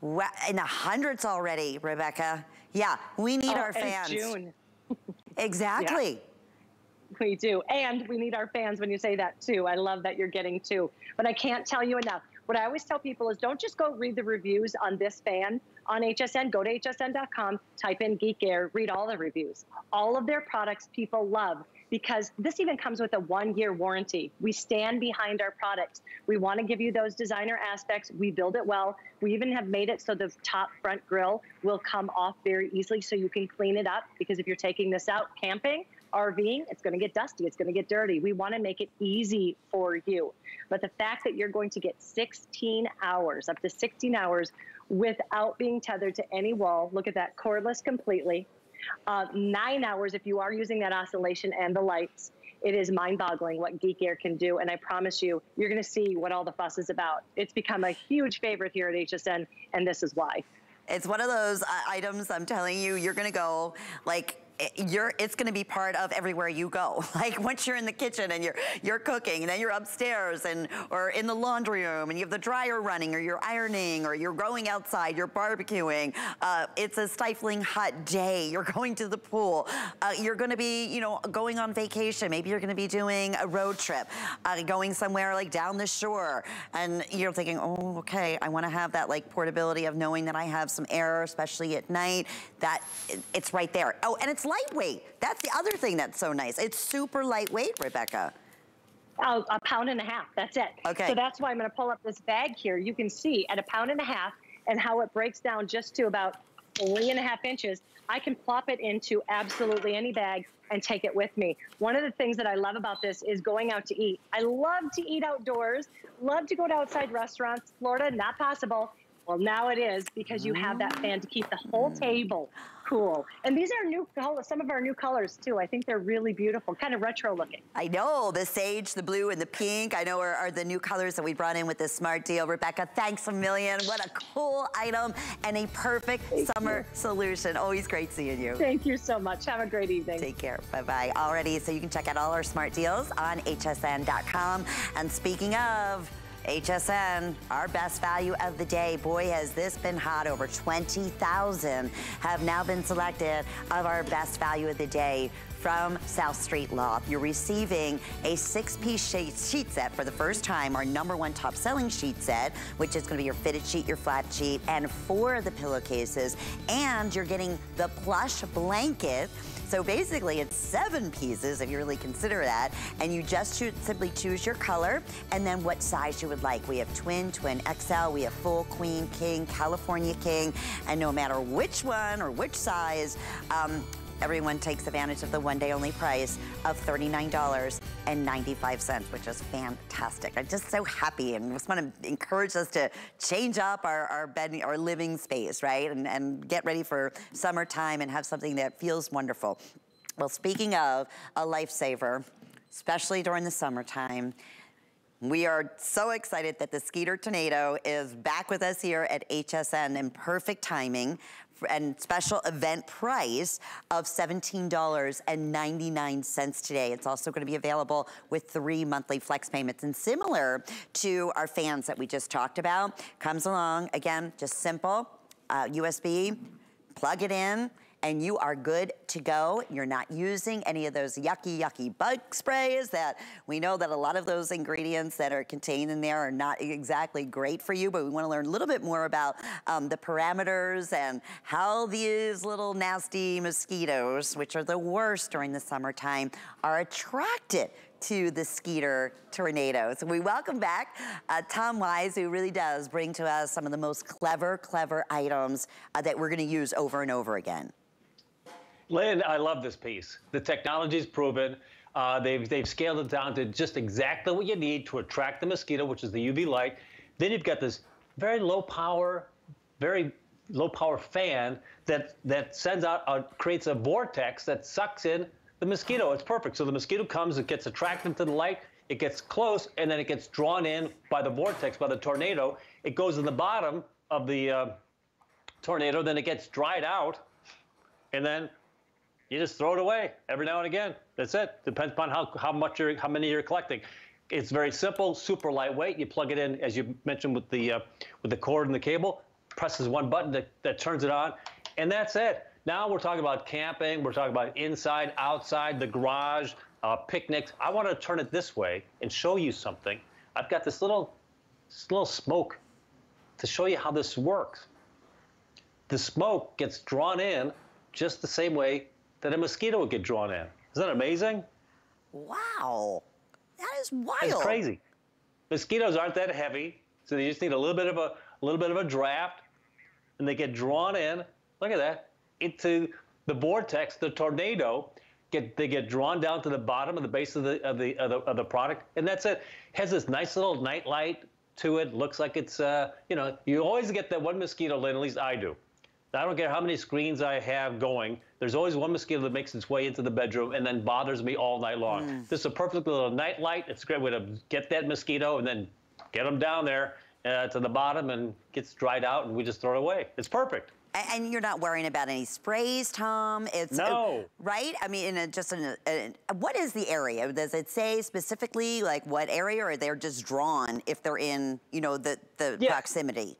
wow. In the hundreds already, Rebecca. Yeah, we need oh, our fans. June. *laughs* exactly. Yeah. We do. And we need our fans when you say that too. I love that you're getting two. But I can't tell you enough. What I always tell people is don't just go read the reviews on this fan on HSN. Go to hsn.com, type in Geek Aire, read all the reviews. All of their products people love because this even comes with a one year warranty. We stand behind our products. We want to give you those designer aspects. We build it well. We even have made it so the top front grill will come off very easily so you can clean it up because if you're taking this out camping, RVing, it's going to get dusty, it's going to get dirty. We want to make it easy for you. But the fact that you're going to get 16 hours, up to 16 hours without being tethered to any wall. Look at that, cordless completely. Uh, nine hours if you are using that oscillation and the lights. It is mind boggling what Geek Aire can do. And I promise you, you're going to see what all the fuss is about. It's become a huge favorite here at HSN, and this is why. It's one of those uh, items I'm telling you, you're going to go like you're it's going to be part of everywhere you go. *laughs* Like once you're in the kitchen and you're you're cooking, and then you're upstairs and or in the laundry room, and you have the dryer running, or you're ironing, or you're going outside, you're barbecuing. Uh, it's a stifling hot day. *laughs* You're going to the pool. Uh, you're going to be, you know, going on vacation. Maybe you're going to be doing a road trip, uh, going somewhere like down the shore, and you're thinking, oh, okay, I want to have that like portability of knowing that I have some air, especially at night. That it's right there. Oh, and it's lightweight. That's the other thing that's so nice. It's super lightweight, Rebecca. Oh, a pound and a half, that's it. Okay. So that's why I'm gonna pull up this bag here. You can see at a pound and a half and how it breaks down just to about three and a half inches, I can plop it into absolutely any bag and take it with me. One of the things that I love about this is going out to eat. I love to eat outdoors, love to go to outside restaurants. Florida, not possible. Well, now it is because you have that fan to keep the whole mm. table cool. And these are new colors, some of our new colors too. I think they're really beautiful, kind of retro looking. I know, the sage, the blue, and the pink, I know are, are the new colors that we brought in with this smart deal. Rebecca, thanks a million. What a cool item and a perfect Thank summer you. solution. Always great seeing you. Thank you so much. Have a great evening. Take care. Bye-bye. Already, so you can check out all our smart deals on hsn.com. And speaking of, HSN, our best value of the day. Boy, has this been hot. Over 20,000 have now been selected of our best value of the day from South Street Loft. You're receiving a six-piece sheet set for the first time, our number one top-selling sheet set, which is gonna be your fitted sheet, your flat sheet, and four of the pillowcases. And you're getting the plush blanket so basically it's seven pieces if you really consider that. And you just choose, simply choose your color and then what size you would like. We have twin, twin XL, we have full, queen, king, California king. And no matter which one or which size, um, everyone takes advantage of the one day only price of $39.95, which is fantastic. I'm just so happy and just want to encourage us to change up our, our bed, our living space, right? And, and get ready for summertime and have something that feels wonderful. Well, speaking of a lifesaver, especially during the summertime, we are so excited that the Skeeter Tornado is back with us here at HSN in perfect timing and special event price of $17.99 today. It's also gonna be available with three monthly flex payments. And similar to our fans that we just talked about, comes along, again, just simple, uh, USB, plug it in, and you are good to go. You're not using any of those yucky, yucky bug sprays that we know that a lot of those ingredients that are contained in there are not exactly great for you, but we wanna learn a little bit more about um, the parameters and how these little nasty mosquitoes, which are the worst during the summertime, are attracted to the Skeeter Tornado. So we welcome back uh, Tom Wise, who really does bring to us some of the most clever, clever items uh, that we're gonna use over and over again. Lynn, I love this piece. The technology is proven. Uh, they've, they've scaled it down to just exactly what you need to attract the mosquito, which is the UV light. Then you've got this very low power, very low power fan that, that sends out, a, creates a vortex that sucks in the mosquito. It's perfect. So the mosquito comes, it gets attracted to the light, it gets close, and then it gets drawn in by the vortex, by the tornado. It goes in the bottom of the uh, tornado, then it gets dried out, and then you just throw it away every now and again. That's it. Depends upon how, how much you're, how many you're collecting. It's very simple, super lightweight. You plug it in, as you mentioned, with the uh, with the cord and the cable. Presses one button that, that turns it on, and that's it. Now we're talking about camping. We're talking about inside, outside, the garage, uh, picnics. I want to turn it this way and show you something. I've got this little, this little smoke to show you how this works. The smoke gets drawn in just the same way that a mosquito would get drawn in. Isn't that amazing? Wow. That is wild. It's crazy. Mosquitoes aren't that heavy, so they just need a little bit of a, a little bit of a draft, and they get drawn in. Look at that into the vortex, the tornado. Get they get drawn down to the bottom of the base of the of the of the, of the product, and that's it. Has this nice little night light to it. Looks like it's uh, you know you always get that one mosquito, Lynn. At least I do. I don't care how many screens I have going. There's always one mosquito that makes its way into the bedroom and then bothers me all night long. Mm. This is a perfect little night light. It's a great way to get that mosquito and then get them down there uh, to the bottom and gets dried out and we just throw it away. It's perfect. And you're not worrying about any sprays, Tom. It's no, right? I mean, in a, just in a, a, what is the area? Does it say specifically like what area, or they're just drawn if they're in, you know, the the yeah. proximity?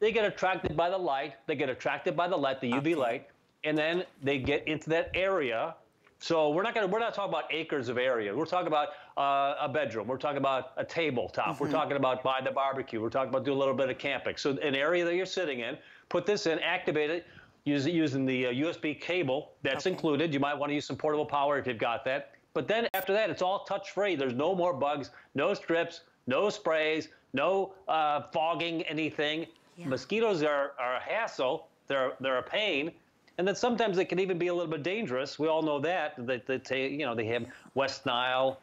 They get attracted by the light. They get attracted by the light, the UV okay. light, and then they get into that area. So we're not gonna we're not talking about acres of area. We're talking about uh, a bedroom. We're talking about a tabletop. Mm-hmm. We're talking about by the barbecue. We're talking about do a little bit of camping. So an area that you're sitting in, put this in, activate it, use it using the uh, USB cable. That's okay. included. You might want to use some portable power if you've got that. But then after that, it's all touch free. There's no more bugs, no strips, no sprays, no uh, fogging anything. Yeah. Mosquitoes are, are a hassle. They're they're a pain, and then sometimes they can even be a little bit dangerous. We all know that. That they, you know they have West Nile,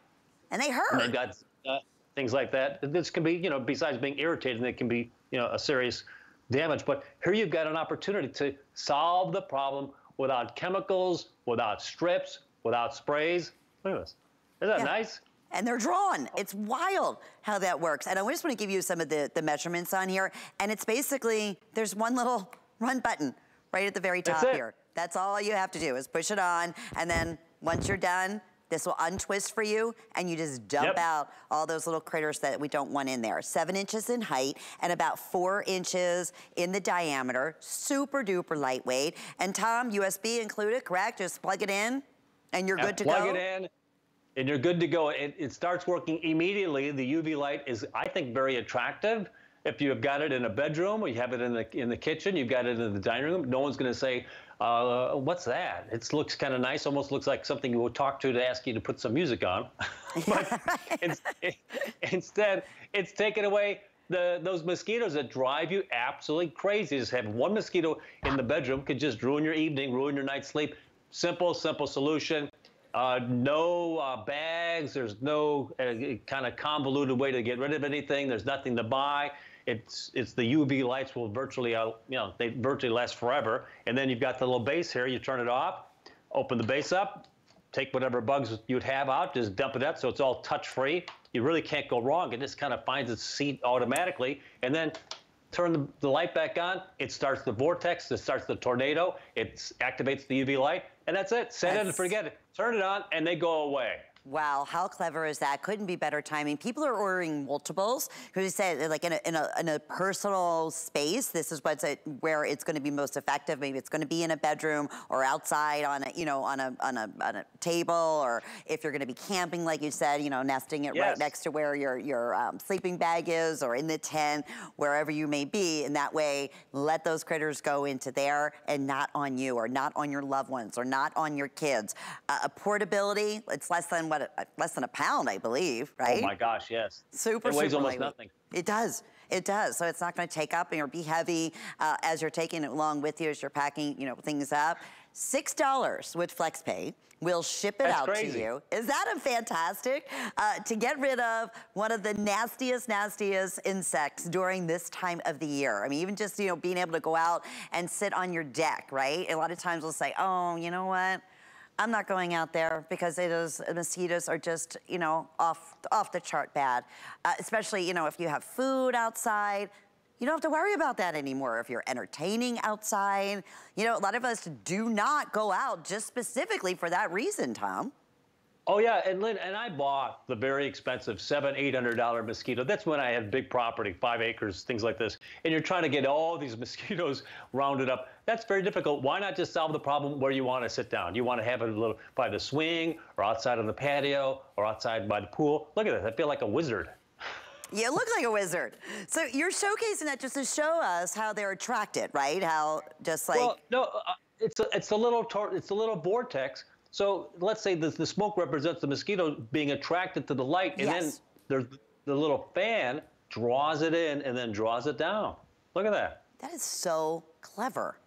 and they hurt. And they've got uh, things like that. This can be you know besides being irritating, they can be you know a serious damage. But here you've got an opportunity to solve the problem without chemicals, without strips, without sprays. Look at this. Isn't that yeah. nice? And they're drawn. It's wild how that works. And I just want to give you some of the, the measurements on here. And it's basically, there's one little *laughs* run button right at the very top That's here. That's all you have to do is push it on. And then once you're done, this will untwist for you and you just dump yep. out all those little critters that we don't want in there. Seven inches in height and about four inches in the diameter. Super duper lightweight. And Tom, USB included, correct? Just plug it in and you're good to plug go? Plug it in and you're good to go. It, it starts working immediately. The UV light is, I think, very attractive. If you've got it in a bedroom or you have it in the in the kitchen, you've got it in the dining room. No one's going to say, uh, "What's that?" It looks kind of nice. Almost looks like something you would talk to to ask you to put some music on. *laughs* but *laughs* instead, it's taken away the those mosquitoes that drive you absolutely crazy. Just have one mosquito in the bedroom could just ruin your evening, ruin your night's sleep. Simple, simple solution. Uh, no uh, bags. There's no uh, kind of convoluted way to get rid of anything. There's nothing to buy. It's it's the UV lights will virtually uh, you know they virtually last forever. And then you've got the little base here. You turn it off, open the base up, take whatever bugs you'd have out, just dump it out so it's all touch free. You really can't go wrong. It just kind of finds its seat automatically, and then turn the, the light back on. It starts the vortex. It starts the tornado. It activates the UV light and that's it. Set it and forget it. Turn it on, and they go away. Wow, how clever is that? Couldn't be better timing. People are ordering multiples because you said like in a, in a, in a personal space, this is what's a, where it's going to be most effective. Maybe it's going to be in a bedroom or outside on a you know on a on a, on a table, or if you're going to be camping, like you said, you know, nesting it yes. right next to where your your um, sleeping bag is, or in the tent, wherever you may be. And that way, let those critters go into there and not on you, or not on your loved ones, or not on your kids. Uh, portability, it's less than what, less than a pound, I believe, right? Oh my gosh, yes. Super, It weighs super almost nothing. It does. It does. So it's not going to take up or be heavy uh, as you're taking it along with you as you're packing, you know, things up. Six dollars with FlexPay. We'll ship it That's out crazy. to you. Is that a fantastic? Uh, to get rid of one of the nastiest, nastiest insects during this time of the year. I mean, even just, you know, being able to go out and sit on your deck, right? A lot of times we'll say, oh, you know what? I'm not going out there because it is, mosquitoes are just, you know, off, off the chart bad. Uh, especially, you know, if you have food outside, you don't have to worry about that anymore. If you're entertaining outside, you know, a lot of us do not go out just specifically for that reason, Tom. Oh yeah, and Lynn, and I bought the very expensive seven, eight hundred dollar mosquito. That's when I had big property, five acres, things like this. And you're trying to get all these *laughs* mosquitoes rounded up. That's very difficult. Why not just solve the problem where you want to sit down? You want to have it a little by the swing, or outside on the patio, or outside by the pool. Look at this. I feel like a wizard. *laughs* You look like a wizard. So you're showcasing that just to show us how they're attracted, right? How just like well, no, uh, it's a it's a little it's a little vortex so let's say the, the smoke represents the mosquito being attracted to the light, and yes. then there's the little fan draws it in and then draws it down. Look at that. That is so clever.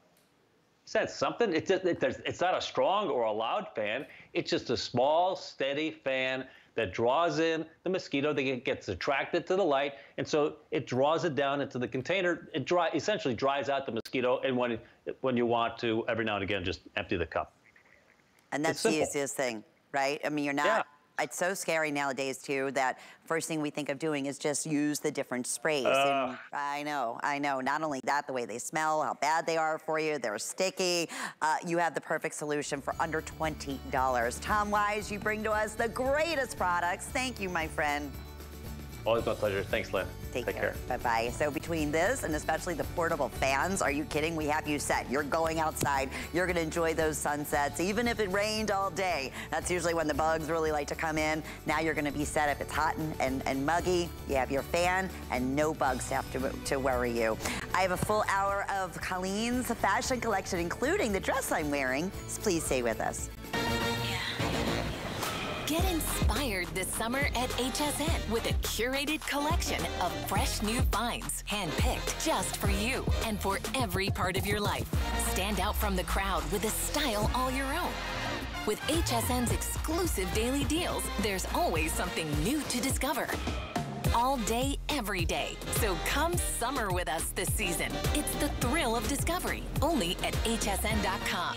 Is that something? It's, it, it's not a strong or a loud fan. It's just a small, steady fan that draws in the mosquito that gets attracted to the light, and so it draws it down into the container. It dry, essentially dries out the mosquito, and when when you want to, every now and again, just empty the cup. And that's the easiest thing, right? I mean, you're not. Yeah. It's so scary nowadays too that first thing we think of doing is just use the different sprays. Uh, I know, I know. Not only that, the way they smell, how bad they are for you, they're sticky. Uh, you have the perfect solution for under $20. Tom Wise, you bring to us the greatest products. Thank you, my friend. Always my pleasure. Thanks, Lynn. Take, Take care. care. Bye-bye. So between this and especially the portable fans, are you kidding? We have you set. You're going outside. You're going to enjoy those sunsets, even if it rained all day. That's usually when the bugs really like to come in. Now you're going to be set if it's hot and, and, and muggy. You have your fan and no bugs have to, to worry you. I have a full hour of Colleen's fashion collection, including the dress I'm wearing. So please stay with us. Get inspired this summer at HSN with a curated collection of fresh new finds, handpicked just for you and for every part of your life. Stand out from the crowd with a style all your own. With HSN's exclusive daily deals, there's always something new to discover. all day, every day. So come summer with us this season. It's the thrill of discovery, only at hsn.com.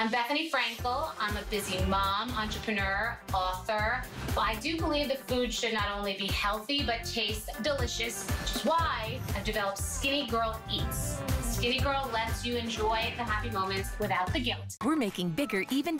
I'm Bethenny Frankel. I'm a busy mom, entrepreneur, author. Well, I do believe that food should not only be healthy, but taste delicious, which is why I've developed Skinny Girl Eats. Skinny Girl lets you enjoy the happy moments without the guilt. We're making bigger, even